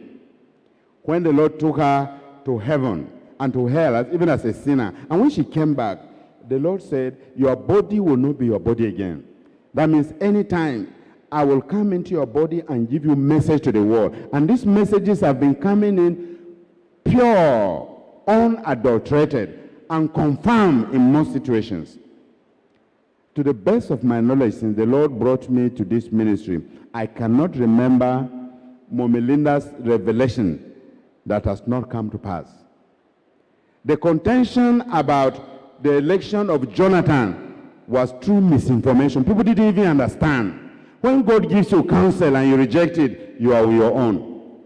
When the Lord took her to heaven and to hell, even as a sinner, and when she came back, the Lord said, Your body will not be your body again. That means anytime I will come into your body and give you message to the world. And these messages have been coming in pure, unadulterated, and confirmed in most situations. To the best of my knowledge, since the Lord brought me to this ministry, I cannot remember Momelinda's revelation that has not come to pass. The contention about the election of Jonathan was true misinformation. People didn't even understand. When God gives you counsel and you reject it, you are on your own.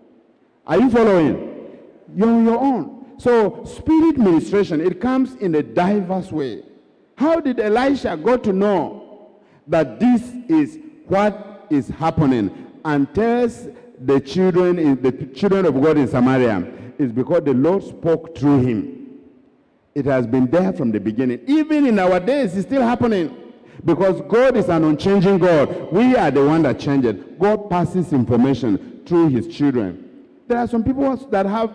Are you following? You're on your own. So spirit ministration, it comes in a diverse way. How did Elisha got to know that this is what is happening and tells the children the children of God in Samaria is because the Lord spoke through him. It has been there from the beginning. Even in our days, it's still happening. Because God is an unchanging God. We are the one that changes. God passes information through his children. There are some people that have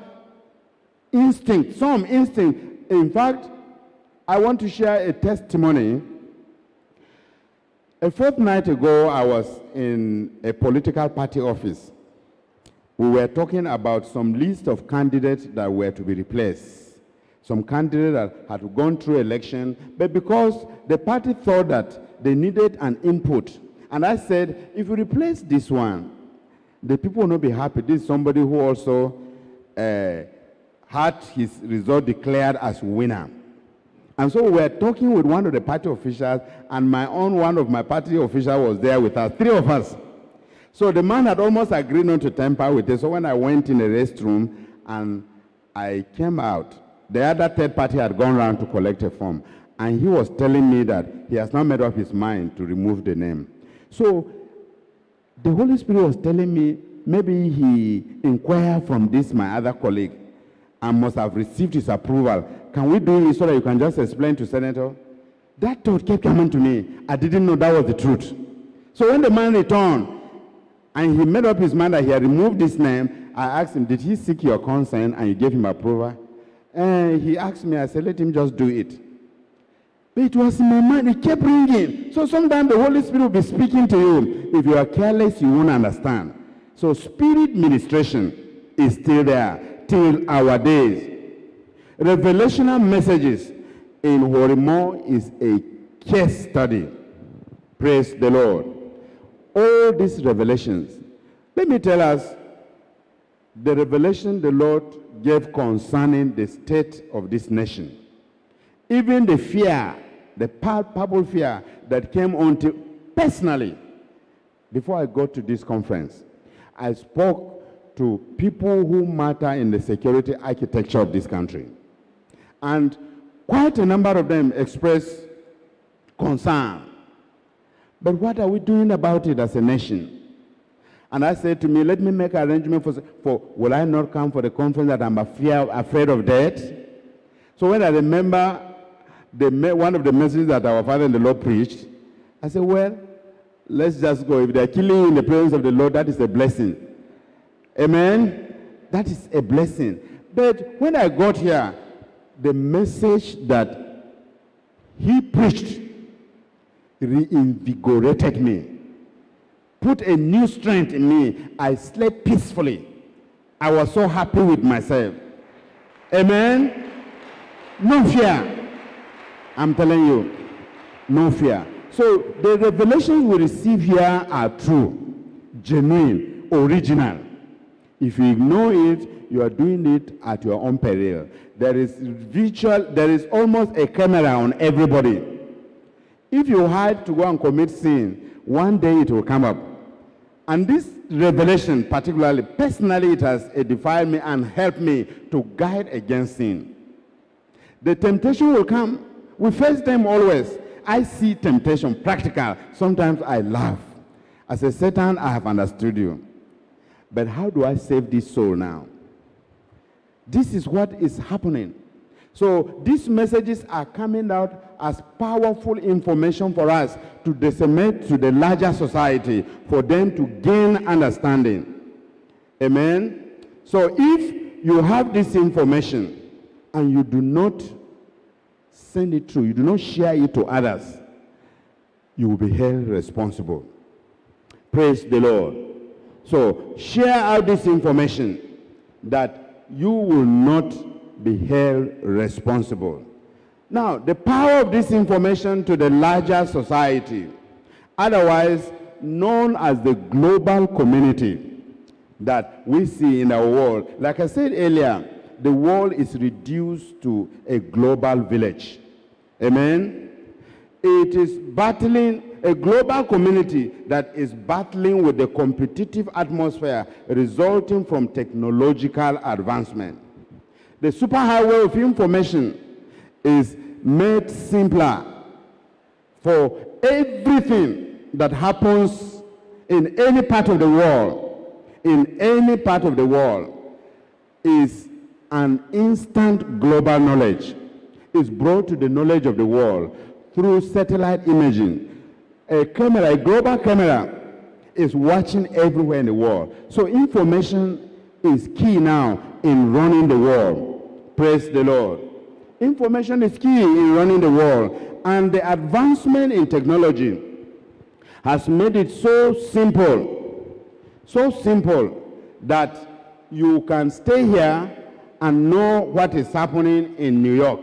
instinct, some instinct. In fact, I want to share a testimony. A fortnight ago, I was in a political party office. We were talking about some list of candidates that were to be replaced. Some candidates that had gone through election, but because the party thought that they needed an input, and I said, if you replace this one, the people will not be happy. This is somebody who also uh, had his result declared as winner. And so we were talking with one of the party officials, and my own one of my party officials was there with us, three of us. So the man had almost agreed not to tamper with it. So when I went in the restroom and I came out, the other third party had gone around to collect a form. And he was telling me that he has now made up his mind to remove the name. So the Holy Spirit was telling me maybe he inquired from this, my other colleague, and must have received his approval. Can we do it so that you can just explain to Senator? That thought kept coming to me. I didn't know that was the truth. So when the man returned and he made up his mind that he had removed his name, I asked him, Did he seek your consent and you gave him approval? And he asked me, I said, Let him just do it. But it was in my mind, it kept ringing. So sometimes the Holy Spirit will be speaking to you. If you are careless, you won't understand. So spirit ministration is still there till our days. Revelational messages in HOREMOW is a case study. Praise the Lord. All these revelations. Let me tell us the revelation the Lord gave concerning the state of this nation. Even the fear, the palpable fear that came onto personally before I got to this conference. I spoke to people who matter in the security architecture of this country. And quite a number of them expressed concern. But what are we doing about it as a nation? And I said to me, let me make arrangement for, for will I not come for the conference that I'm afraid, afraid of death? So when I remember the, one of the messages that our father in the Lord preached, I said, well, Let's just go. If they're killing you in the presence of the Lord, that is a blessing. Amen? That is a blessing. But when I got here, the message that he preached reinvigorated me, put a new strength in me. I slept peacefully. I was so happy with myself. Amen? No fear. I'm telling you, no fear. So the revelations we receive here are true, genuine, original. If you ignore it, you are doing it at your own peril. There is virtual, there is almost a camera on everybody. If you hide to go and commit sin, one day it will come up. And this revelation, particularly, personally, it has edified me and helped me to guide against sin. The temptation will come. We face them always. I see temptation practical. Sometimes I laugh. I say, Satan, I have understood you. But how do I save this soul now? This is what is happening. So these messages are coming out as powerful information for us to disseminate to the larger society for them to gain understanding. Amen. So if you have this information and you do not send it through, you do not share it to others, you will be held responsible. Praise the Lord. So share out this information that you will not be held responsible. Now, the power of this information to the larger society, otherwise known as the global community that we see in our world. Like I said earlier, the world is reduced to a global village. Amen? It is battling a global community that is battling with the competitive atmosphere resulting from technological advancement. The superhighway of information is made simpler for everything that happens in any part of the world, in any part of the world, is an instant global knowledge is brought to the knowledge of the world through satellite imaging. A camera, a global camera, is watching everywhere in the world. So information is key now in running the world. Praise the Lord. Information is key in running the world. And the advancement in technology has made it so simple, so simple that you can stay here and know what is happening in New York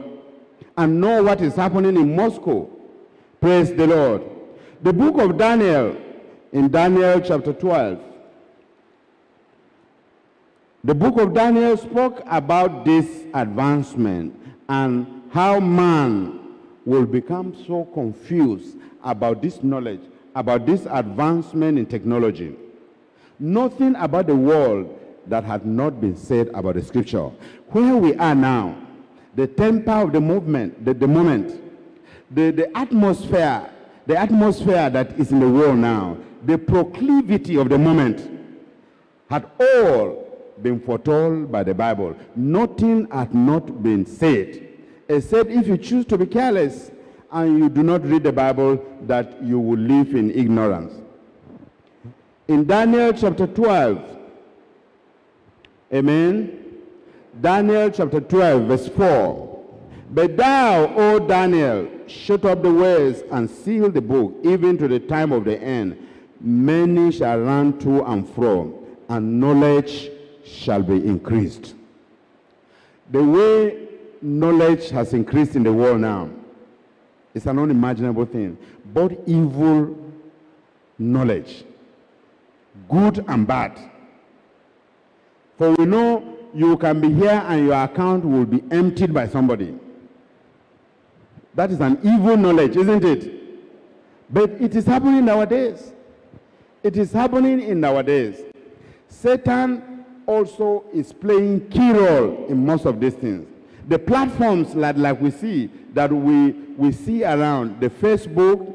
and know what is happening in Moscow. Praise the Lord. The book of Daniel, in Daniel chapter 12, the book of Daniel spoke about this advancement and how man will become so confused about this knowledge, about this advancement in technology. Nothing about the world that had not been said about the scripture. Where we are now, the temper of the movement, the, the moment, the, the atmosphere the atmosphere that is in the world now, the proclivity of the moment, had all been foretold by the Bible. Nothing had not been said, except if you choose to be careless and you do not read the Bible, that you will live in ignorance. In Daniel chapter 12, amen. Daniel chapter 12, verse 4. But thou, O Daniel, shut up the words and seal the book, even to the time of the end. Many shall run to and fro, and knowledge shall be increased. The way knowledge has increased in the world now is an unimaginable thing. Both evil knowledge, good and bad. For we know you can be here and your account will be emptied by somebody. That is an evil knowledge, isn't it? But it is happening nowadays. It is happening in nowadays. Satan also is playing key role in most of these things. The platforms like, like we see that we, we see around the Facebook,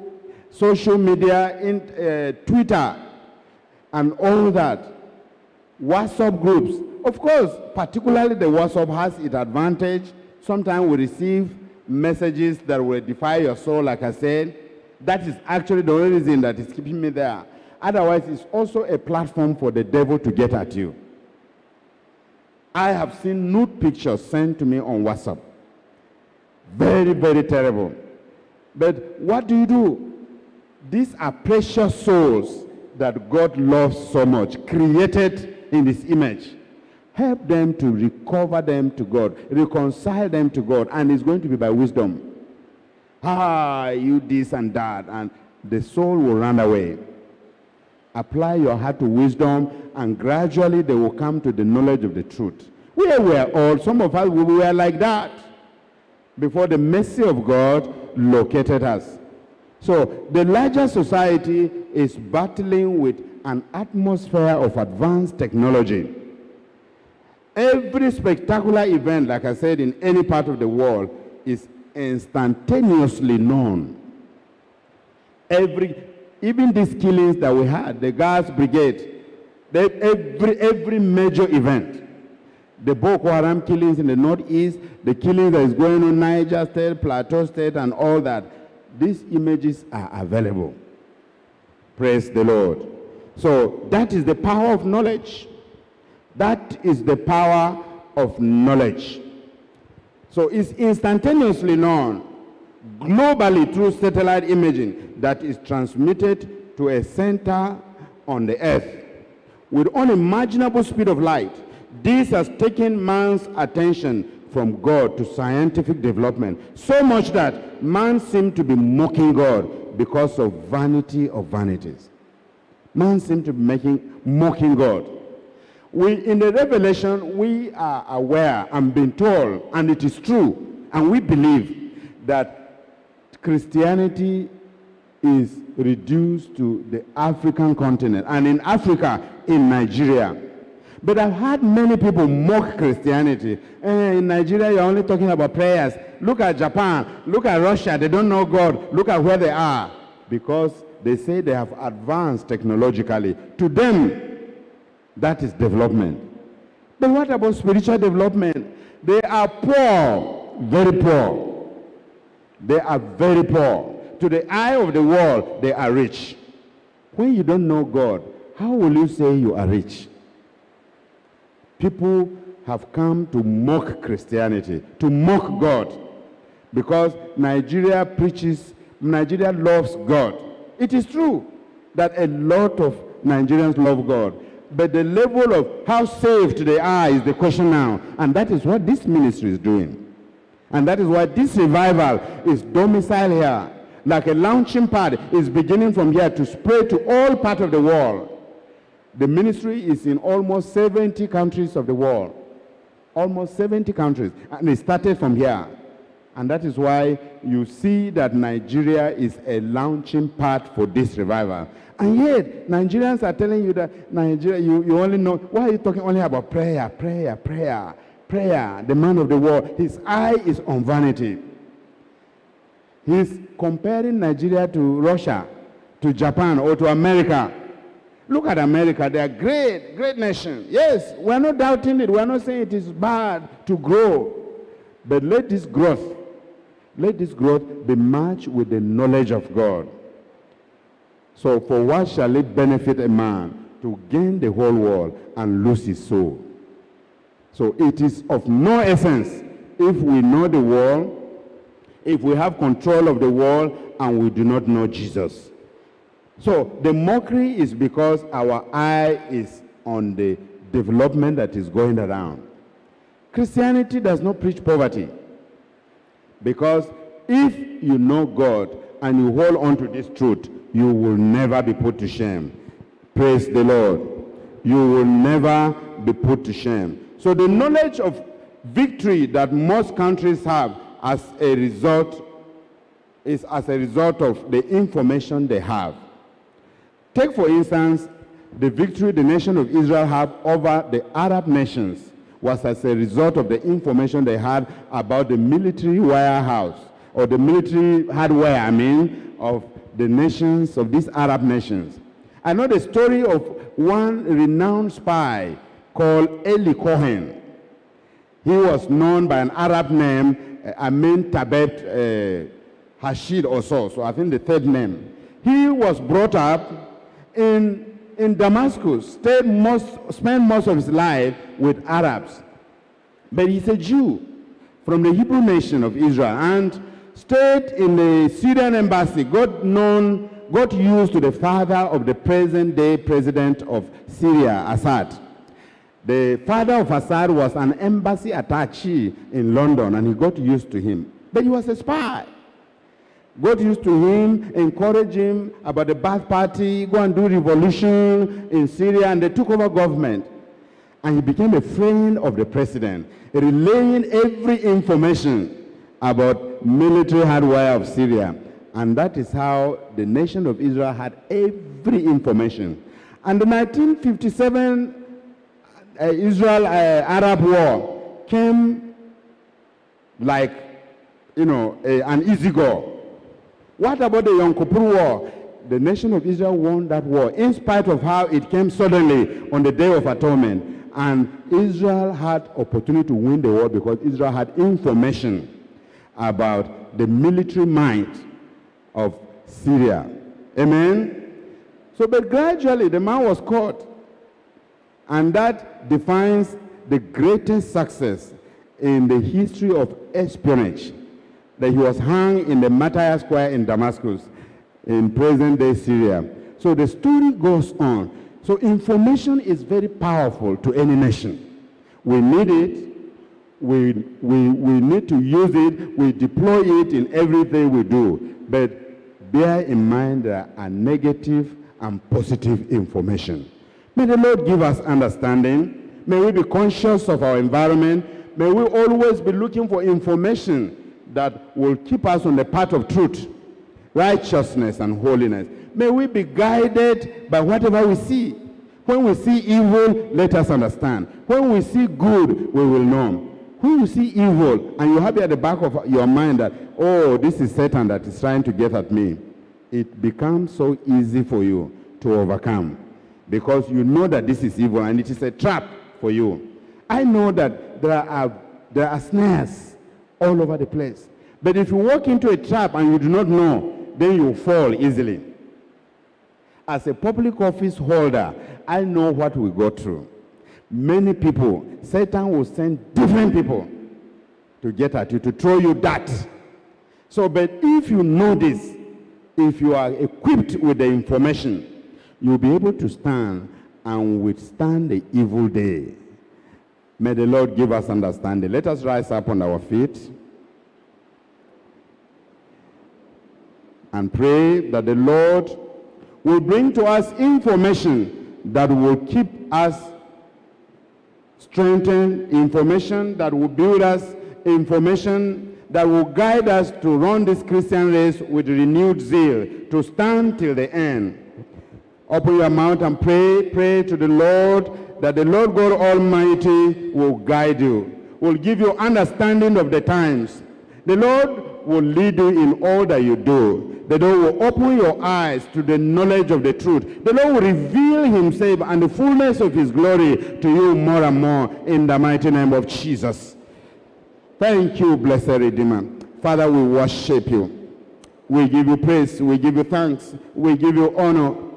social media, in, uh, Twitter, and all that, WhatsApp groups. Of course, particularly the WhatsApp has its advantage. Sometimes we receive messages that will defy your soul, like I said. That is actually the only reason that is keeping me there. Otherwise, it's also a platform for the devil to get at you. I have seen nude pictures sent to me on WhatsApp. Very, very terrible. But what do you do? These are precious souls that God loves so much, created in His image. Help them to recover them to God, reconcile them to God, and it's going to be by wisdom. Ah, you this and that, and the soul will run away. Apply your heart to wisdom, and gradually they will come to the knowledge of the truth. We were all, some of us, we were like that before the mercy of God located us. So the larger society is battling with an atmosphere of advanced technology. Every spectacular event, like I said, in any part of the world is instantaneously known. Every, even these killings that we had, the Guards Brigade, they, every, every major event, the Boko Haram killings in the northeast, the killings that is going on Niger State, Plateau State, and all that, these images are available. Praise the Lord. So that is the power of knowledge. That is the power of knowledge. So it's instantaneously known globally through satellite imaging that is transmitted to a center on the earth with unimaginable speed of light. This has taken man's attention from God to scientific development so much that man seemed to be mocking God because of vanity of vanities. Man seemed to be making mocking God. We, in the revelation, we are aware and being told, and it is true, and we believe that Christianity is reduced to the African continent, and in Africa, in Nigeria. But I've had many people mock Christianity. Eh, in Nigeria, you're only talking about prayers. Look at Japan. Look at Russia. They don't know God. Look at where they are. Because they say they have advanced technologically. To them, that is development. But what about spiritual development? They are poor, very poor. They are very poor. To the eye of the world, they are rich. When you don't know God, how will you say you are rich? People have come to mock Christianity, to mock God. Because Nigeria preaches, Nigeria loves God. It is true that a lot of Nigerians love God. But the level of how saved they are is the question now. And that is what this ministry is doing. And that is why this revival is domiciled here. Like a launching pad is beginning from here to spread to all parts of the world. The ministry is in almost 70 countries of the world. Almost 70 countries. And it started from here. And that is why you see that Nigeria is a launching pad for this revival. And yet, Nigerians are telling you that Nigeria, you, you only know, why are you talking only about prayer, prayer, prayer, prayer? The man of the world, his eye is on vanity. He's comparing Nigeria to Russia, to Japan, or to America. Look at America. They are great, great nation. Yes, we're not doubting it. We're not saying it is bad to grow. But let this growth, let this growth be matched with the knowledge of God. So for what shall it benefit a man to gain the whole world and lose his soul? So it is of no essence if we know the world, if we have control of the world, and we do not know Jesus. So the mockery is because our eye is on the development that is going around. Christianity does not preach poverty. Because if you know God and you hold on to this truth, you will never be put to shame. Praise the Lord. You will never be put to shame. So the knowledge of victory that most countries have as a result is as a result of the information they have. Take, for instance, the victory the nation of Israel had over the Arab nations was as a result of the information they had about the military warehouse or the military hardware, I mean, of the nations, of these Arab nations. I know the story of one renowned spy called Eli Cohen. He was known by an Arab name, uh, Amin Tabet uh, Hashid or so, so I think the third name. He was brought up in, in Damascus, stayed most, spent most of his life with Arabs. But he's a Jew from the Hebrew nation of Israel and stayed in the Syrian embassy, got known, got used to the father of the present day president of Syria, Assad. The father of Assad was an embassy attaché in London and he got used to him. But he was a spy. Got used to him, encouraged him about the Ba'ath Party, go and do revolution in Syria, and they took over government. And he became a friend of the president, relaying every information about military hardware of Syria. And that is how the nation of Israel had every information. And the 1957 uh, Israel-Arab uh, war came like, you know, a, an easy go. What about the Yom Kippur war? The nation of Israel won that war in spite of how it came suddenly on the Day of Atonement. And Israel had opportunity to win the war because Israel had information about the military might of Syria. Amen? So, but gradually the man was caught. And that defines the greatest success in the history of espionage. That he was hung in the Martyr Square in Damascus, in present-day Syria. So the story goes on. So information is very powerful to any nation. We need it. We, we, we need to use it. We deploy it in everything we do. But bear in mind there are negative and positive information. May the Lord give us understanding. May we be conscious of our environment. May we always be looking for information that will keep us on the path of truth, righteousness, and holiness. May we be guided by whatever we see. When we see evil, let us understand. When we see good, we will know. When you see evil and you have it at the back of your mind that, oh, this is Satan that is trying to get at me, it becomes so easy for you to overcome because you know that this is evil and it is a trap for you. I know that there are, there are snares all over the place. But if you walk into a trap and you do not know, then you fall easily. As a public office holder, I know what we go through. Many people, Satan will send different people to get at you, to throw you that. So, but if you know this, if you are equipped with the information, you'll be able to stand and withstand the evil day. May the Lord give us understanding. Let us rise up on our feet and pray that the Lord will bring to us information that will keep us strengthened, information that will build us, information that will guide us to run this Christian race with renewed zeal, to stand till the end. Open your mouth and pray. Pray to the Lord that the Lord God Almighty will guide you, will give you understanding of the times. The Lord will lead you in all that you do. The Lord will open your eyes to the knowledge of the truth. The Lord will reveal himself and the fullness of his glory to you more and more in the mighty name of Jesus. Thank you, blessed Redeemer. Father, we worship you. We give you praise. We give you thanks. We give you honor.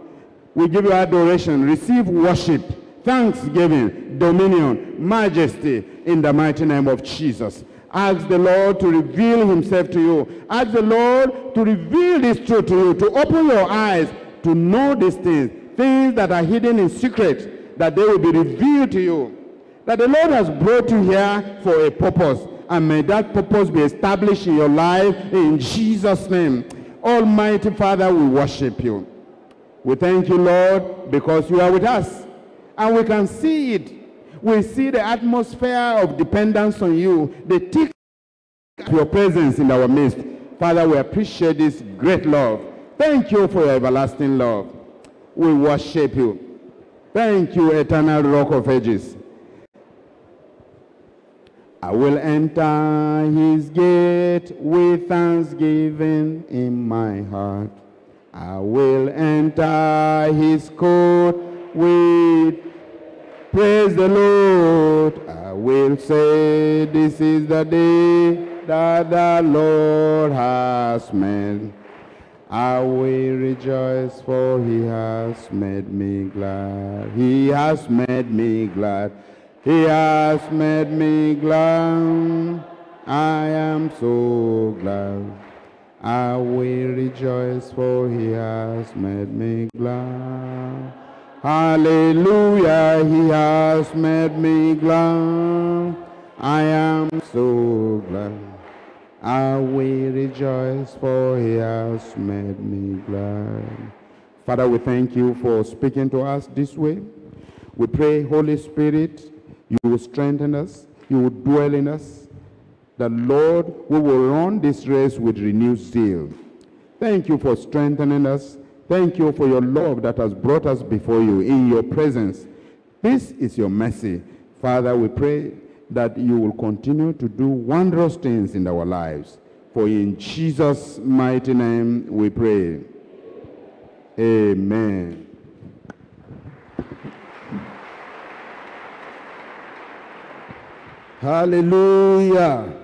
We give you adoration. Receive worship, thanksgiving, dominion, majesty in the mighty name of Jesus. Ask the Lord to reveal himself to you. Ask the Lord to reveal this truth to you, to open your eyes to know these things, things that are hidden in secret, that they will be revealed to you. That the Lord has brought you here for a purpose, and may that purpose be established in your life in Jesus' name. Almighty Father, we worship you. We thank you, Lord, because you are with us, and we can see it we see the atmosphere of dependence on you, the tick of your presence in our midst. Father, we appreciate this great love. Thank you for your everlasting love. We worship you. Thank you, eternal rock of ages. I will enter his gate with thanksgiving in my heart. I will enter his court with Praise the Lord. I will say this is the day that the Lord has made. I will rejoice for he has made me glad. He has made me glad. He has made me glad. I am so glad. I will rejoice for he has made me glad. Hallelujah, he has made me glad. I am so glad. I will rejoice, for he has made me glad. Father, we thank you for speaking to us this way. We pray, Holy Spirit, you will strengthen us, you will dwell in us. The Lord, we will run this race with renewed zeal. Thank you for strengthening us. Thank you for your love that has brought us before you in your presence. This is your mercy. Father, we pray that you will continue to do wondrous things in our lives. For in Jesus' mighty name we pray. Amen. Hallelujah.